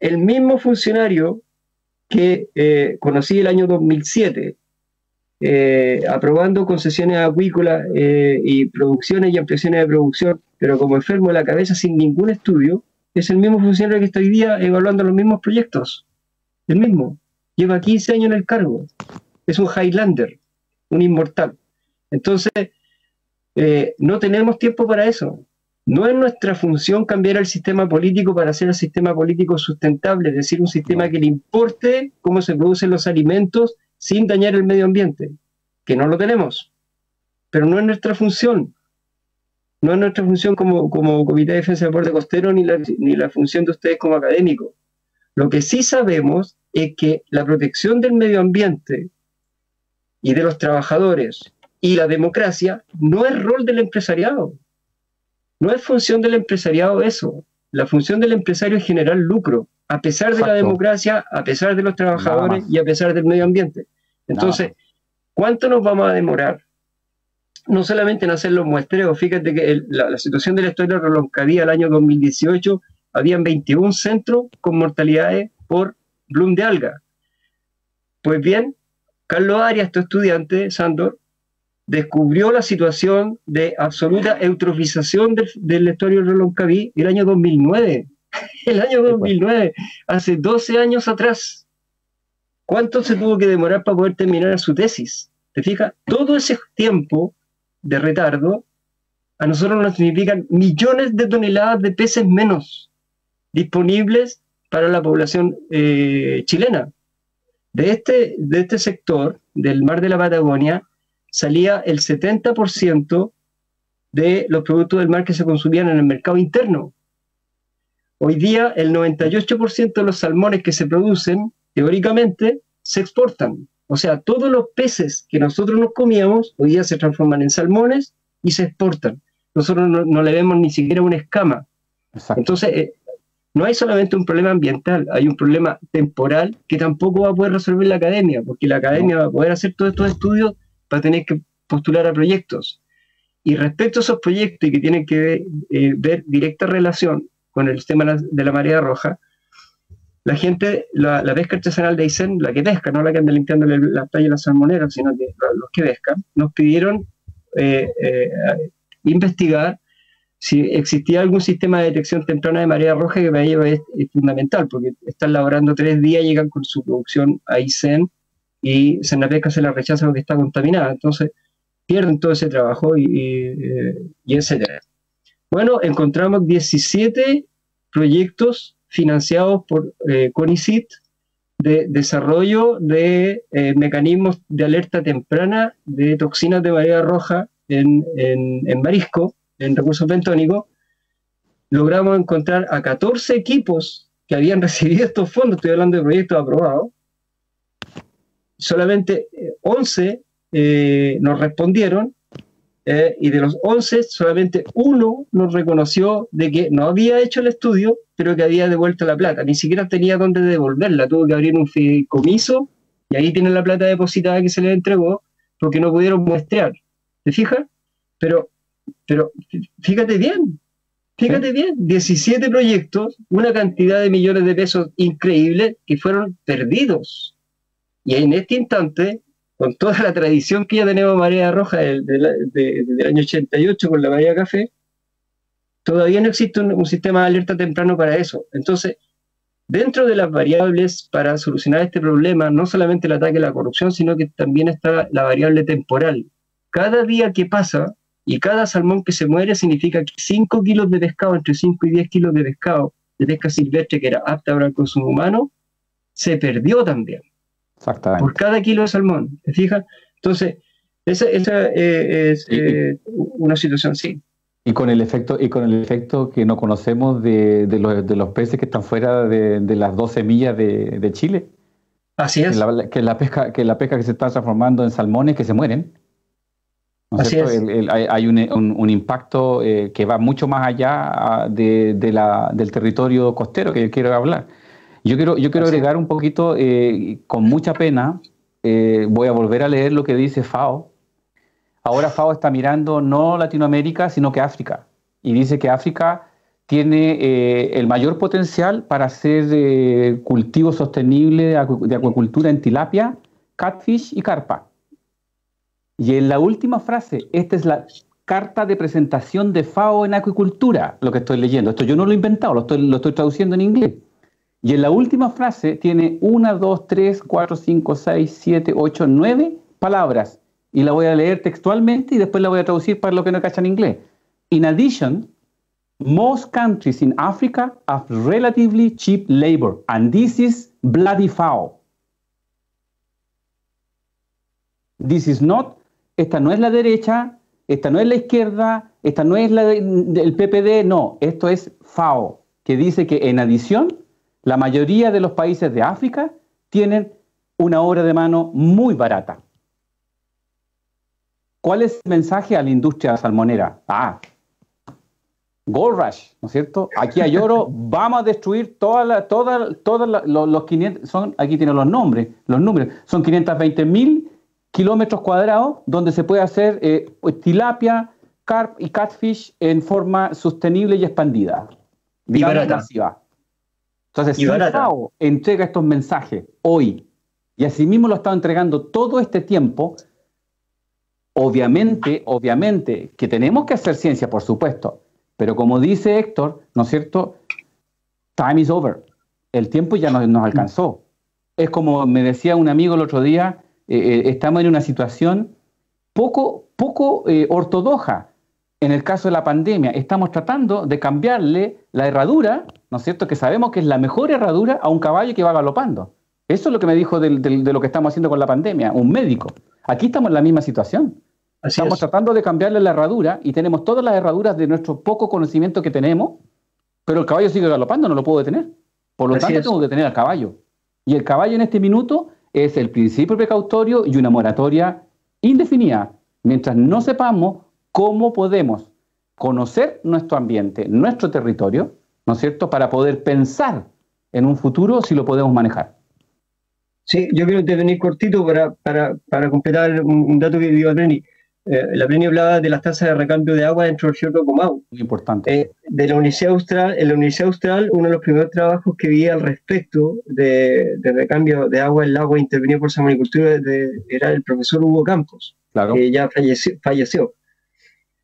El mismo funcionario que eh, conocí el año 2007, eh, aprobando concesiones acuícolas eh, y producciones y ampliaciones de producción pero como enfermo de la cabeza sin ningún estudio, es el mismo funcionario que está hoy día evaluando los mismos proyectos. El mismo. Lleva 15 años en el cargo. Es un Highlander, un inmortal. Entonces, eh, no tenemos tiempo para eso. No es nuestra función cambiar el sistema político para hacer el sistema político sustentable, es decir, un sistema que le importe cómo se producen los alimentos sin dañar el medio ambiente, que no lo tenemos. Pero no es nuestra función. No es nuestra función como, como Comité de Defensa del Deporte Costero ni la, ni la función de ustedes como académicos. Lo que sí sabemos es que la protección del medio ambiente y de los trabajadores y la democracia no es rol del empresariado. No es función del empresariado eso. La función del empresario es generar lucro, a pesar de la democracia, a pesar de los trabajadores y a pesar del medio ambiente. Entonces, ¿cuánto nos vamos a demorar? No solamente en hacer los muestreos, fíjate que la, situación de la historia de Roloncaví al año 2018, habían 21 centros con mortalidades por bloom de alga. Pues bien, Carlos Arias, tu estudiante, Sandor, descubrió la situación de absoluta eutrofización del, del estuario Reloncaví el año 2009. El año 2009, hace 12 años atrás. ¿Cuánto se tuvo que demorar para poder terminar su tesis? ¿Te fijas? Todo ese tiempo de retardo a nosotros nos significan millones de toneladas de peces menos disponibles para la población eh, chilena. De este, de este sector, del mar de la Patagonia, salía el 70% de los productos del mar que se consumían en el mercado interno. Hoy día el 98% de los salmones que se producen, teóricamente, se exportan. O sea, todos los peces que nosotros nos comíamos, hoy día se transforman en salmones y se exportan. Nosotros no, le vemos ni siquiera una escama. Entonces, eh, no hay solamente un problema ambiental, hay un problema temporal que tampoco va a poder resolver la academia, porque la academia va a poder hacer todos estos estudios va a tener que postular a proyectos. Y respecto a esos proyectos y que tienen que eh, ver directa relación con el tema de la marea roja, la gente, la, pesca artesanal de Aysén, la que pesca, no la que anda limpiando la playa de las salmoneras, sino que los que pescan, nos pidieron eh, eh, investigar si existía algún sistema de detección temprana de marea roja que para ellos es, fundamental, porque están laborando tres días, llegan con su producción a Aysén y Senapesca se la rechaza porque está contaminada. Entonces, pierden todo ese trabajo y, y, eh. Bueno, encontramos 17 proyectos financiados por eh, CONICIT de desarrollo de eh, mecanismos de alerta temprana de toxinas de marea roja en, en marisco, en recursos bentónicos. Logramos encontrar a 14 equipos que habían recibido estos fondos, estoy hablando de proyectos aprobados, solamente 11 eh, eh, nos respondieron eh, y de los 11 solamente uno nos reconoció de que no había hecho el estudio, pero que había devuelto la plata. Ni siquiera tenía dónde devolverla, tuvo que abrir un fideicomiso y ahí tiene la plata depositada que se le entregó porque no pudieron muestrear. ¿Te fijas? Pero, pero fíjate bien, fíjate bien, 17 proyectos, una cantidad de millones de pesos increíble que fueron perdidos. Y en este instante, con toda la tradición que ya tenemos Marea Roja desde el año 88 con la Marea Café, todavía no existe un, sistema de alerta temprano para eso. Entonces, dentro de las variables para solucionar este problema, no solamente el ataque a la corrupción, sino que también está la variable temporal. Cada día que pasa y cada salmón que se muere significa que 5 kilos de pescado, entre 5 y 10 kilos de pescado de pesca silvestre que era apta para el consumo humano, se perdió también. Por cada kilo de salmón, ¿te fijas? Entonces, esa, eh, es eh, una situación, sí. Y con el efecto, y con el efecto que no conocemos de, los, peces que están fuera de, las 12 millas de, Chile. Así es. Que la, pesca, que la pesca que se está transformando en salmones que se mueren. Así es. hay, un, impacto eh, que va mucho más allá ah, de, del territorio costero que yo quiero hablar. Yo quiero, yo quiero agregar un poquito, eh, con mucha pena, eh, voy a volver a leer lo que dice FAO. Ahora FAO está mirando no Latinoamérica, sino que África. Y dice que África tiene eh, el mayor potencial para hacer cultivo sostenible de, acuicultura en tilapia, catfish y carpa. Y en la última frase, esta es la carta de presentación de FAO en acuicultura, lo que estoy leyendo. Esto yo no lo he inventado, lo estoy, lo estoy traduciendo en inglés. Y en la última frase tiene una, dos, tres, cuatro, cinco, seis, siete, ocho, nueve palabras. Y la voy a leer textualmente y después la voy a traducir para lo que no cachan inglés. In addition, most countries in Africa have relatively cheap labor, and this is bloody foul. This is not, esta no es la derecha, esta no es la izquierda, esta no es la del PPD, no, esto es FAO, que dice que en adición la mayoría de los países de África tienen una obra de mano muy barata. ¿Cuál es el mensaje a la industria salmonera? Ah, Gold Rush, ¿no es cierto? Aquí hay oro, vamos a destruir todas toda, toda los, 500, son, aquí tienen los nombres, los números, son 520 mil kilómetros cuadrados donde se puede hacer eh, tilapia, carp y catfish en forma sostenible y expandida. Y barata. Entonces, si FAO entrega estos mensajes hoy y asimismo lo ha estado entregando todo este tiempo, obviamente, obviamente que tenemos que hacer ciencia, por supuesto, pero como dice Héctor, ¿no es cierto? Time is over. El tiempo ya nos, nos alcanzó. Es como me decía un amigo el otro día, eh, eh, estamos en una situación poco, poco eh, ortodoxa en el caso de la pandemia, estamos tratando de cambiarle la herradura, ¿no es cierto? Que sabemos que es la mejor herradura a un caballo que va galopando. Eso es lo que me dijo de, lo que estamos haciendo con la pandemia, un médico. Aquí estamos en la misma situación. estamos tratando de cambiarle la herradura y tenemos todas las herraduras de nuestro poco conocimiento que tenemos, pero el caballo sigue galopando, no lo puedo detener. Por lo tanto, tengo que detener al caballo. Y el caballo en este minuto es el principio precautorio y una moratoria indefinida. Mientras no sepamos cómo podemos conocer nuestro ambiente, nuestro territorio, ¿no es cierto?, para poder pensar en un futuro si lo podemos manejar. Sí, yo quiero intervenir cortito para, para, completar un, dato que dio Breni. Eh, la Breni hablaba de las tasas de recambio de agua dentro del fiordo Comau. Muy importante. Eh, de la Universidad Austral, en la Universidad Austral, uno de los primeros trabajos que vi al respecto de, recambio de agua en el agua intervenido por Samanicultura era el profesor Hugo Campos, claro. que ya falleció.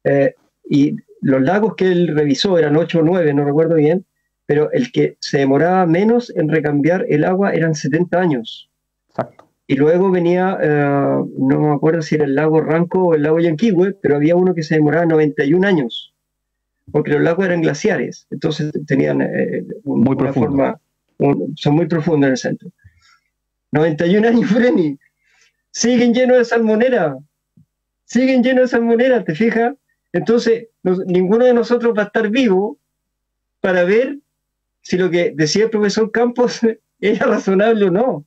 Eh, y los lagos que él revisó eran 8 o 9, no recuerdo bien, pero el que se demoraba menos en recambiar el agua eran 70 años. Exacto. Y luego venía, eh, no me acuerdo si era el lago Ranco o el lago Yanquihue, pero había uno que se demoraba 91 años, porque los lagos eran glaciares, entonces tenían eh, muy una forma, son muy profundos en el centro. 91 años, Frenny, siguen llenos de salmonera, siguen llenos de salmonera, ¿te fijas? Entonces, ninguno de nosotros va a estar vivo para ver si lo que decía el profesor Campos era razonable o no.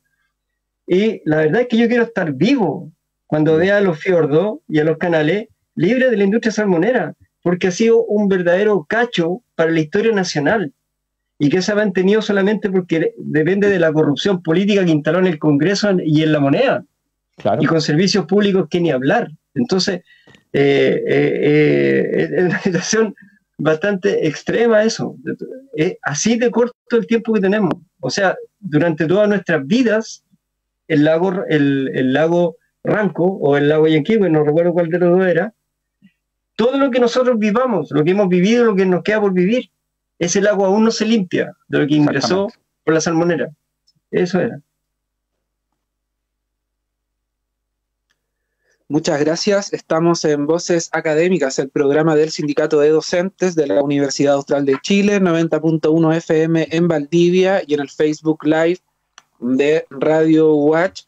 Y la verdad es que yo quiero estar vivo cuando vea a los fiordos y a los canales libres de la industria salmonera, porque ha sido un verdadero cacho para la historia nacional y que se ha mantenido solamente porque depende de la corrupción política que instaló en el Congreso y en la moneda. Y con servicios públicos que ni hablar. Entonces, eh, eh, eh, es una situación bastante extrema eso. así de corto el tiempo que tenemos. O sea, durante todas nuestras vidas, el lago, el, lago Ranco o el lago Yanquihue, no recuerdo cuál de los dos era, todo lo que nosotros vivamos, lo que hemos vivido, lo que nos queda por vivir, ese lago aún no se limpia de lo que ingresó por la salmonera. Eso era. Muchas gracias. Estamos en Voces Académicas, el programa del Sindicato de Docentes de la Universidad Austral de Chile, 90.1 FM en Valdivia y en el Facebook Live de Radio Watch.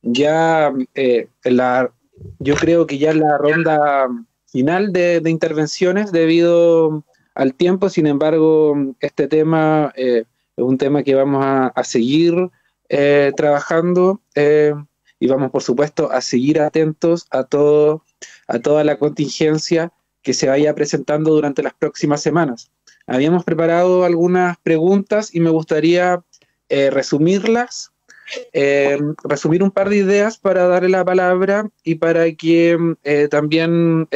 Ya eh, la, yo creo que ya la ronda final de, intervenciones debido al tiempo, sin embargo, este tema eh, es un tema que vamos a, seguir eh, trabajando y vamos, por supuesto, a seguir atentos a, todo, a toda la contingencia que se vaya presentando durante las próximas semanas. Habíamos preparado algunas preguntas y me gustaría eh, resumirlas, eh, resumir un par de ideas para darle la palabra y para que eh, también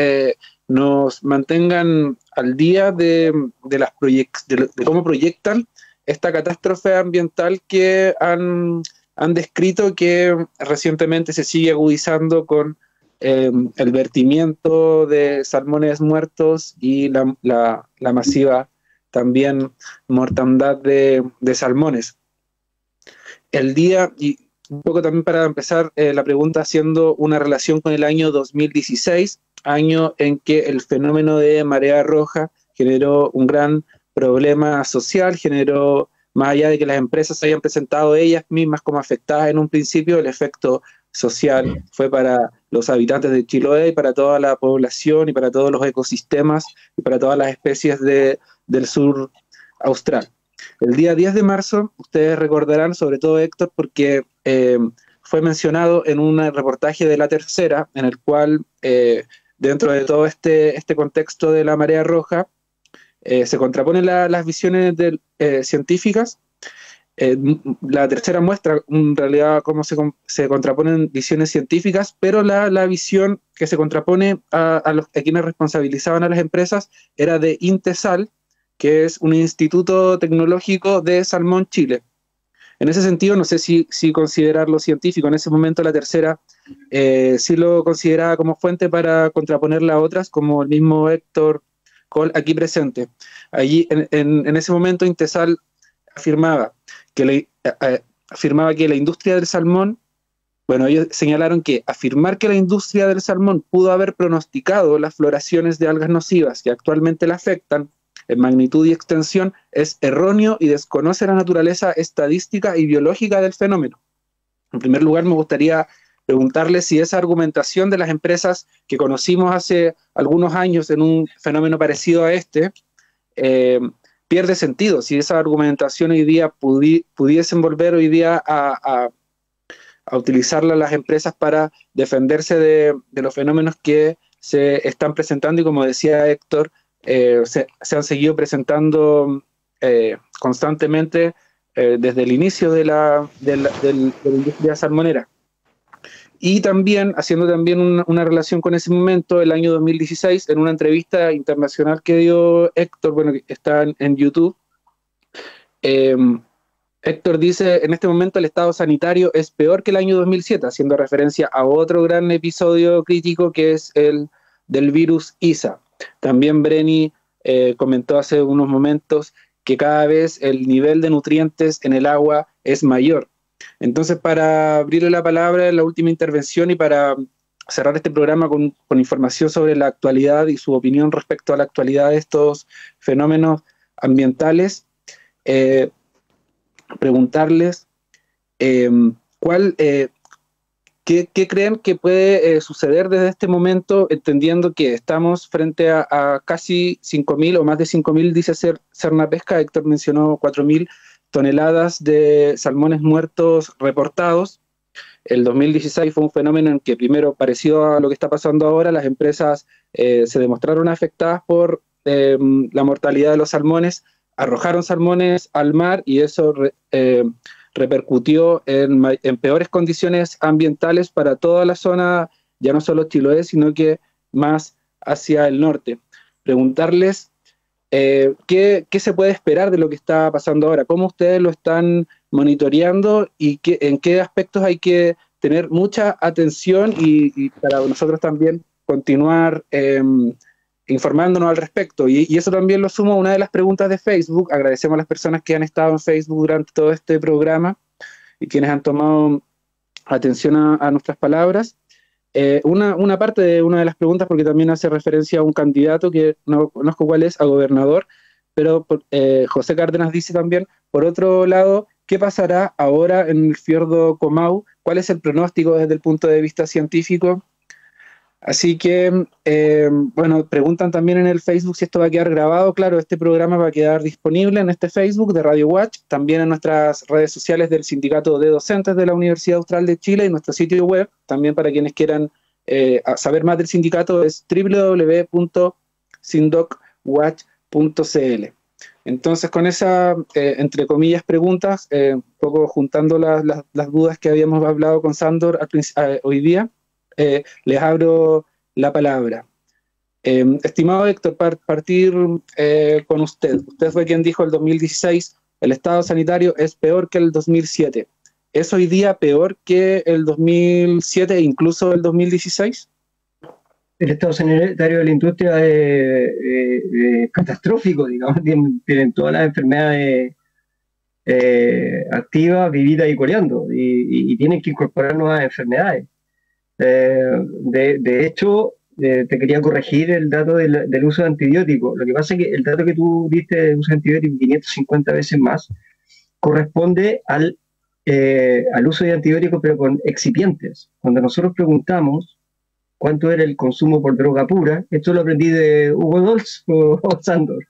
nos mantengan al día de, las de cómo proyectan esta catástrofe ambiental que han han descrito que recientemente se sigue agudizando con em, el vertimiento de salmones muertos y la, masiva también mortandad de, salmones. El día, y un poco también para empezar eh, la pregunta haciendo una relación con el año 2016, año en que el fenómeno de marea roja generó un gran problema social, generó, más allá de que las empresas hayan presentado ellas mismas como afectadas en un principio, el efecto social fue para los habitantes de Chiloé y para toda la población y para todos los ecosistemas y para todas las especies de, del sur austral. El día 10 de marzo, ustedes recordarán, sobre todo Héctor, porque eh, fue mencionado en un reportaje de La Tercera, en el cual, eh, dentro de todo este, este contexto de la marea roja, eh, se contraponen las visiones científicas eh, la tercera muestra en realidad cómo se, se contraponen visiones científicas, pero la, la visión que se contrapone a, los, quienes responsabilizaban a las empresas era de Intesal, que es un instituto tecnológico de Salmón Chile. En ese sentido, no sé si, si considerarlo científico. En ese momento la tercera eh, sí lo consideraba como fuente para contraponerla a otras, como el mismo Héctor Cole aquí presente. Allí, en, en, en ese momento, Intesal afirmaba que le, eh, eh, afirmaba que la industria del salmón, bueno, ellos señalaron que afirmar que la industria del salmón pudo haber pronosticado las floraciones de algas nocivas que actualmente la afectan en magnitud y extensión es erróneo y desconoce la naturaleza estadística y biológica del fenómeno. En primer lugar, me gustaría preguntarle si esa argumentación de las empresas que conocimos hace algunos años en un fenómeno parecido a este, eh, pierde sentido. Si esa argumentación hoy día pudiesen volver hoy día a, utilizarla las empresas para defenderse de, los fenómenos que se están presentando y como decía Héctor, eh, se, han seguido presentando eh, constantemente eh, desde el inicio de la, de la industria salmonera. Y también, haciendo también una, relación con ese momento, el año 2016, en una entrevista internacional que dio Héctor, bueno, que está en, YouTube, em, Héctor dice, en este momento el estado sanitario es peor que el año 2007, haciendo referencia a otro gran episodio crítico que es el del virus ISA. También Brenny eh, comentó hace unos momentos que cada vez el nivel de nutrientes en el agua es mayor. Entonces, para abrirle la palabra en la última intervención y para cerrar este programa con, información sobre la actualidad y su opinión respecto a la actualidad de estos fenómenos ambientales, eh, preguntarles em, cuál, eh, qué, creen que puede eh, suceder desde este momento, entendiendo que estamos frente a, casi 5.000 o más de 5.000, dice Cerna Pesca, Héctor mencionó 4.000 toneladas de salmones muertos reportados. El 2016 fue un fenómeno en que primero, parecido a lo que está pasando ahora, las empresas eh, se demostraron afectadas por em, la mortalidad de los salmones, arrojaron salmones al mar y eso eh, repercutió en, en, peores condiciones ambientales para toda la zona, ya no solo Chiloé, sino que más hacia el norte. Preguntarles eh, ¿qué, se puede esperar de lo que está pasando ahora? ¿Cómo ustedes lo están monitoreando y qué, en qué aspectos hay que tener mucha atención y, para nosotros también continuar em, informándonos al respecto? Y, eso también lo sumo a una de las preguntas de Facebook. Agradecemos a las personas que han estado en Facebook durante todo este programa y quienes han tomado atención a nuestras palabras. Eh, una, una, parte de una de las preguntas, porque también hace referencia a un candidato que no conozco cuál es, a gobernador, pero eh, José Cárdenas dice también, por otro lado, ¿qué pasará ahora en el fiordo Comau? ¿Cuál es el pronóstico desde el punto de vista científico? Así que, eh, bueno, preguntan también en el Facebook si esto va a quedar grabado. Claro, este programa va a quedar disponible en este Facebook de Radio Watch, también en nuestras redes sociales del Sindicato de Docentes de la Universidad Austral de Chile y nuestro sitio web, también para quienes quieran eh, saber más del sindicato, es www.sindocwatch.cl. Entonces, con esa, eh, entre comillas, preguntas, un poco juntando las, dudas que habíamos hablado con Sandor hoy día, eh, les abro la palabra. Em, estimado Héctor, partir eh, con usted. Usted fue quien dijo el 2016, el estado sanitario es peor que el 2007. ¿Es hoy día peor que el 2007 e incluso el 2016? el estado sanitario de la industria es catastrófico, digamos, tienen, todas las enfermedades activas, vividas y coleando, y, tienen que incorporar nuevas enfermedades. De, de, hecho, te quería corregir el dato del, del, uso de antibióticos. Lo que pasa es que el dato que tú diste del uso de antibióticos 550 veces más corresponde al, eh, al uso de antibióticos pero con excipientes. Cuando nosotros preguntamos cuánto era el consumo por droga pura, esto lo aprendí de Hugo Dolz o, Sandor.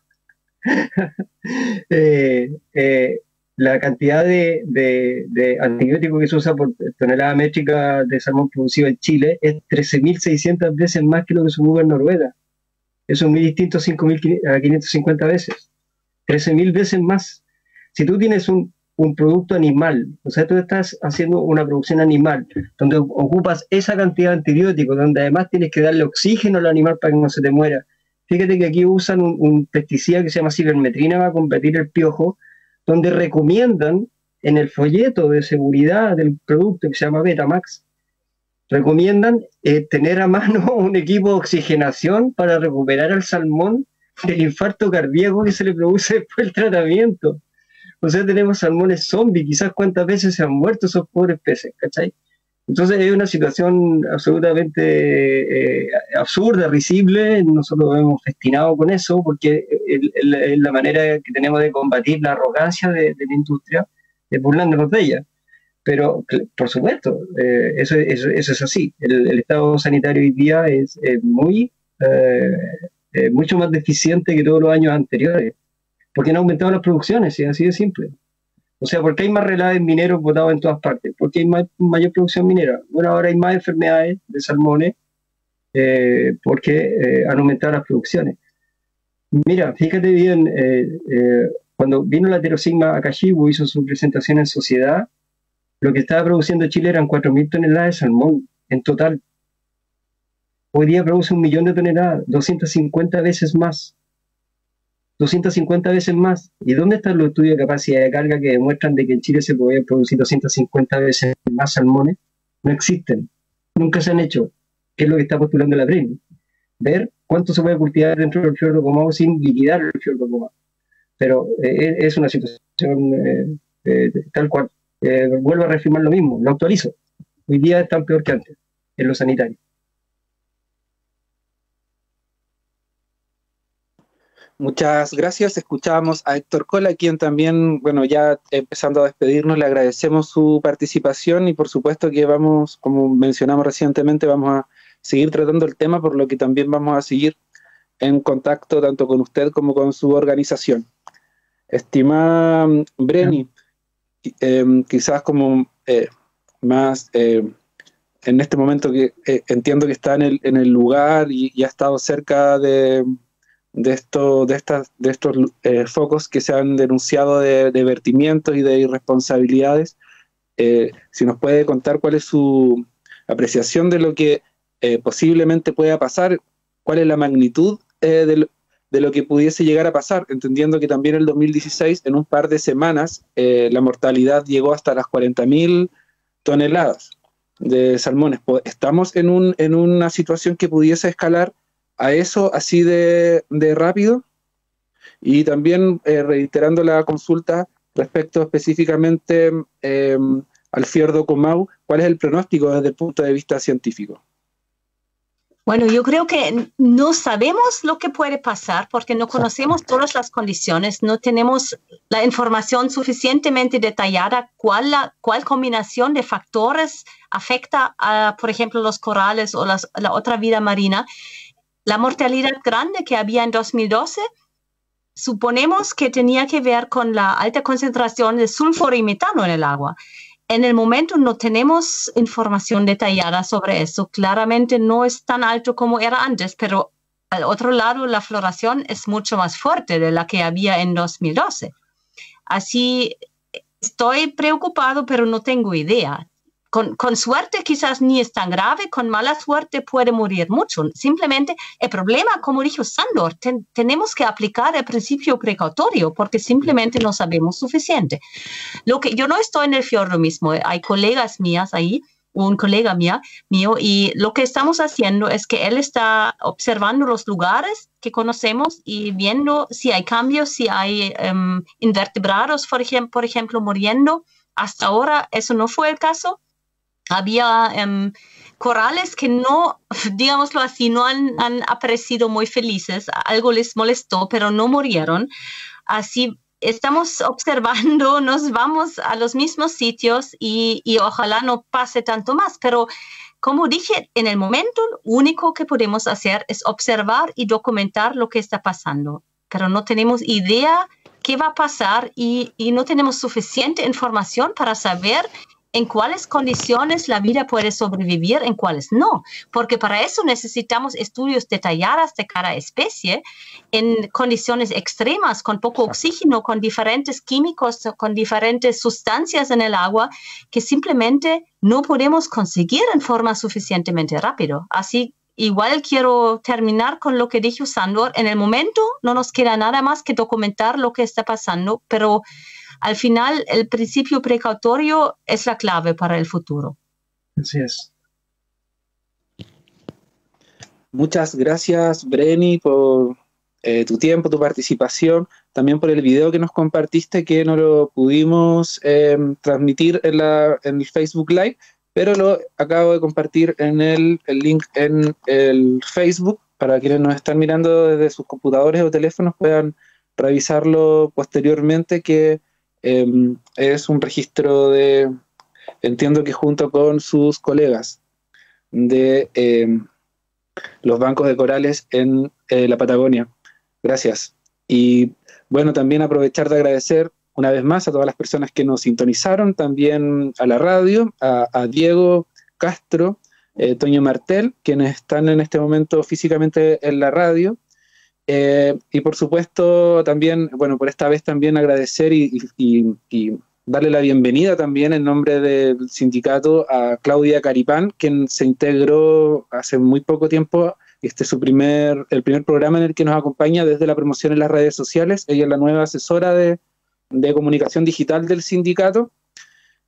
eh, eh, la cantidad de, de, antibióticos que se usa por tonelada métrica de salmón producido en Chile es 13.600 veces más que lo que se usa en Noruega. Eso es muy distinto a 5.550 veces. 13.000 veces más. Si tú tienes un, un producto animal, o sea, tú estás haciendo una producción animal, donde ocupas esa cantidad de antibióticos, donde además tienes que darle oxígeno al animal para que no se te muera. Fíjate que aquí usan un, un pesticida que se llama cibermetrina para combatir el piojo, donde recomiendan en el folleto de seguridad del producto que se llama Betamax, recomiendan eh, tener a mano un equipo de oxigenación para recuperar al salmón del infarto cardíaco que se le produce después del tratamiento. O sea, tenemos salmones zombies, quizás cuántas veces se han muerto esos pobres peces, ¿cachai? Entonces es una situación absolutamente eh, absurda, risible, nosotros hemos festinado con eso porque es la manera que tenemos de combatir la arrogancia de, la industria, de burlándonos de ella. Pero, por supuesto, eh, eso, es así. El, estado sanitario hoy día es muy, eh, mucho más deficiente que todos los años anteriores, porque han aumentado las producciones, y así de simple. O sea, porque hay más relaves mineros botados en todas partes, porque hay mayor producción minera. Bueno, ahora hay más enfermedades de salmones eh, porque eh, han aumentado las producciones. Mira, fíjate bien, eh, cuando vino la Heterosigma a Kashibu, hizo su presentación en sociedad, lo que estaba produciendo Chile eran 4.000 toneladas de salmón en total. Hoy día produce un millón de toneladas, 250 veces más. 250 veces más. ¿Y dónde están los estudios de capacidad de carga que demuestran de que en Chile se puede producir 250 veces más salmones? No existen. Nunca se han hecho. ¿Qué es lo que está postulando la PREMI? Ver cuánto se puede cultivar dentro del fiordo Comau sin liquidar el fiordo Comau. Pero eh, es una situación eh, eh, tal cual. vuelvo a reafirmar lo mismo, lo actualizo. Hoy día están peor que antes en lo sanitario. Muchas gracias. Escuchábamos a Héctor Cola, quien también, bueno, ya empezando a despedirnos, le agradecemos su participación y por supuesto que vamos, como mencionamos recientemente, vamos a seguir tratando el tema, por lo que también vamos a seguir en contacto tanto con usted como con su organización. Estimada Breni, em, quizás como eh, más eh, en este momento que eh, entiendo que está en el, en el lugar y ha estado cerca de de, esto, de, estas, de estos eh, focos que se han denunciado de, vertimientos y de irresponsabilidades. Eh, si nos puede contar cuál es su apreciación de lo que eh, posiblemente pueda pasar, cuál es la magnitud de, lo, que pudiese llegar a pasar, entendiendo que también el 2016, en un par de semanas, la mortalidad llegó hasta las 40.000 toneladas de salmones. ¿Estamos en, un, en una situación que pudiese escalar a eso así de, rápido y también eh, reiterando la consulta respecto específicamente em, al fiordo Comau, ¿cuál es el pronóstico desde el punto de vista científico? Bueno, yo creo que no sabemos lo que puede pasar porque no conocemos todas las condiciones, no tenemos la información suficientemente detallada cuál, la, cuál combinación de factores afecta a, por ejemplo, los corales o la otra vida marina. La mortalidad grande que había en 2012, suponemos que tenía que ver con la alta concentración de sulfuro y metano en el agua. En el momento no tenemos información detallada sobre eso. Claramente no es tan alto como era antes, pero al otro lado la floración es mucho más fuerte de la que había en 2012. Así estoy preocupado, pero no tengo idea con, suerte quizás ni es tan grave, con mala suerte puede morir mucho. Simplemente el problema, como dijo Sandor, tenemos que aplicar el principio precautorio porque simplemente no sabemos suficiente. Lo que yo no estoy en el fiordo mismo, hay colegas mías ahí un colega mío, mío, y lo que estamos haciendo es que él está observando los lugares que conocemos y viendo si hay cambios, si hay em, invertebrados, por, por ejemplo, muriendo. Hasta ahora eso no fue el caso. Había em, corales que no, digámoslo así, no han, han aparecido muy felices. Algo les molestó, pero no murieron. Así estamos observando, nos vamos a los mismos sitios y, ojalá no pase tanto más, pero como dije, en el momento lo único que podemos hacer es observar y documentar lo que está pasando, pero no tenemos idea qué va a pasar y, y no tenemos suficiente información para saber en cuáles condiciones la vida puede sobrevivir, en cuáles no, porque para eso necesitamos estudios detallados de cada especie en condiciones extremas, con poco oxígeno, con diferentes químicos, con diferentes sustancias en el agua que simplemente no podemos conseguir en forma suficientemente rápido. Así igual quiero terminar con lo que dijo Sandor. En el momento no nos queda nada más que documentar lo que está pasando, pero al final el principio precautorio es la clave para el futuro. Así es. Muchas gracias, Breni, por eh, tu tiempo, tu participación, también por el video que nos compartiste, que no lo pudimos em, transmitir en, la, en el Facebook Live, pero lo acabo de compartir en el, el link en el Facebook para quienes nos están mirando desde sus computadores o teléfonos puedan revisarlo posteriormente, que Em, es un registro de, entiendo que junto con sus colegas de em, los bancos de corales en eh, la Patagonia. Gracias. Y bueno, también aprovechar de agradecer una vez más a todas las personas que nos sintonizaron, también a la radio, a, Diego Castro, eh, Toño Martel, quienes están en este momento físicamente en la radio, eh, y por supuesto, también, bueno, por esta vez también agradecer y, darle la bienvenida también en nombre del sindicato a Claudia Caripán, quien se integró hace muy poco tiempo. Este es su primer, el primer programa en el que nos acompaña desde la promoción en las redes sociales. Ella es la nueva asesora de, comunicación digital del sindicato.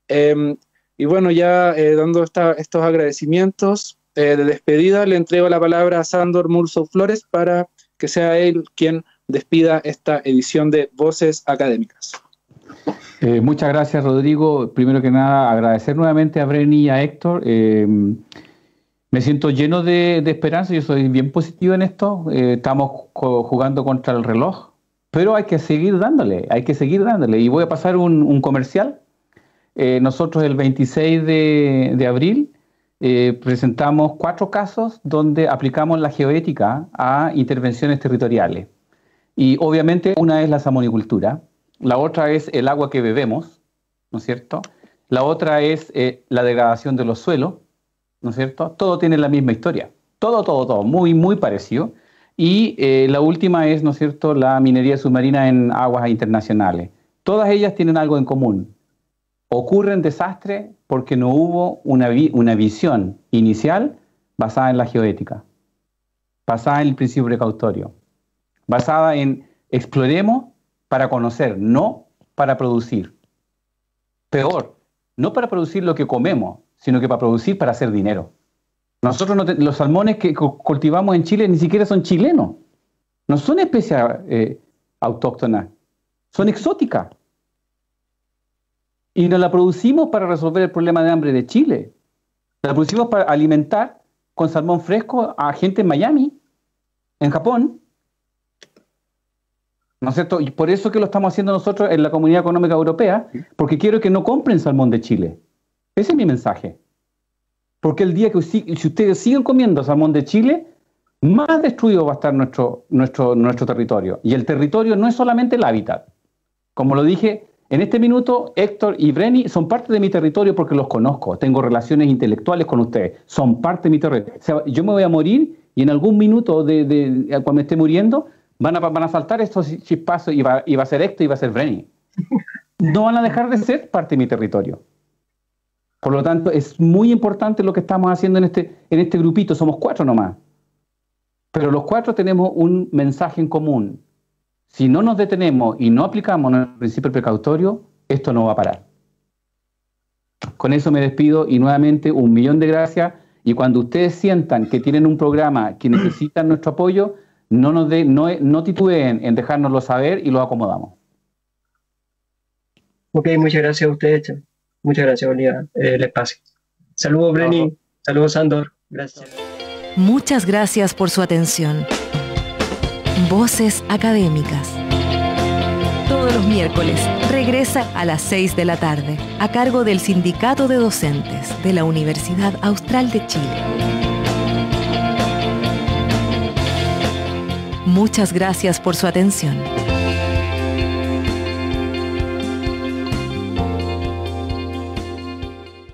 Em, y bueno, ya eh, dando estos agradecimientos eh, de despedida, le entrego la palabra a Sandor Murso Flores para que sea él quien despida esta edición de Voces Académicas. Eh, muchas gracias, Rodrigo. Primero que nada, agradecer nuevamente a Breni y a Héctor. Eh, me siento lleno de, esperanza, yo soy bien positivo en esto. Eh, estamos jugando contra el reloj, pero hay que seguir dándole, hay que seguir dándole. Y voy a pasar un, comercial. nosotros el 26 de, de abril eh, presentamos cuatro casos donde aplicamos la geoética a intervenciones territoriales. Y obviamente una es la salmonicultura, la otra es el agua que bebemos, ¿no es cierto? La otra es eh, la degradación de los suelos, ¿no es cierto? Todo tiene la misma historia. Todo, todo, todo, muy, muy parecido. Y eh, la última es, ¿no es cierto?, la minería submarina en aguas internacionales. Todas ellas tienen algo en común ocurren desastres porque no hubo una, una visión inicial basada en la geoética, basada en el principio precautorio, basada en exploremos para conocer, no para producir. Peor, no para producir lo que comemos, sino que para producir para hacer dinero. Nosotros los salmones que cultivamos en Chile ni siquiera son chilenos, no son especies eh, autóctonas, son exóticas. Y no la producimos para resolver el problema de hambre de Chile. La producimos para alimentar con salmón fresco a gente en Miami, en Japón. ¿No es cierto? Y por eso que lo estamos haciendo nosotros en la Comunidad Económica Europea, porque quiero que no compren salmón de Chile. Ese es mi mensaje. Porque el día que si, ustedes siguen comiendo salmón de Chile, más destruido va a estar nuestro, nuestro, nuestro territorio. Y el territorio no es solamente el hábitat. Como lo dije, en este minuto, Héctor y Breni son parte de mi territorio porque los conozco, tengo relaciones intelectuales con ustedes, son parte de mi territorio. O sea, yo me voy a morir y en algún minuto de, cuando me esté muriendo van a, van a saltar estos chispazos y va, y va a ser Héctor y va a ser Breni. No van a dejar de ser parte de mi territorio. Por lo tanto, es muy importante lo que estamos haciendo en este, en este grupito, somos cuatro nomás. Pero los cuatro tenemos un mensaje en común, si no nos detenemos y no aplicamos el principio precautorio, esto no va a parar. Con eso me despido y nuevamente un millón de gracias. Y cuando ustedes sientan que tienen un programa que necesitan nuestro apoyo, no, nos de, no, no titubeen en dejárnoslo saber y lo acomodamos. Ok, muchas gracias a ustedes. Muchas gracias, Olivia, eh, el espacio. Saludos, Brenny. Saludos, Sandor. Gracias. Muchas gracias por su atención. Voces académicas. Todos los miércoles regresa a las 6 de la tarde a cargo del Sindicato de Docentes de la Universidad Austral de Chile. Muchas gracias por su atención.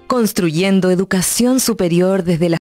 Construyendo educación superior desde la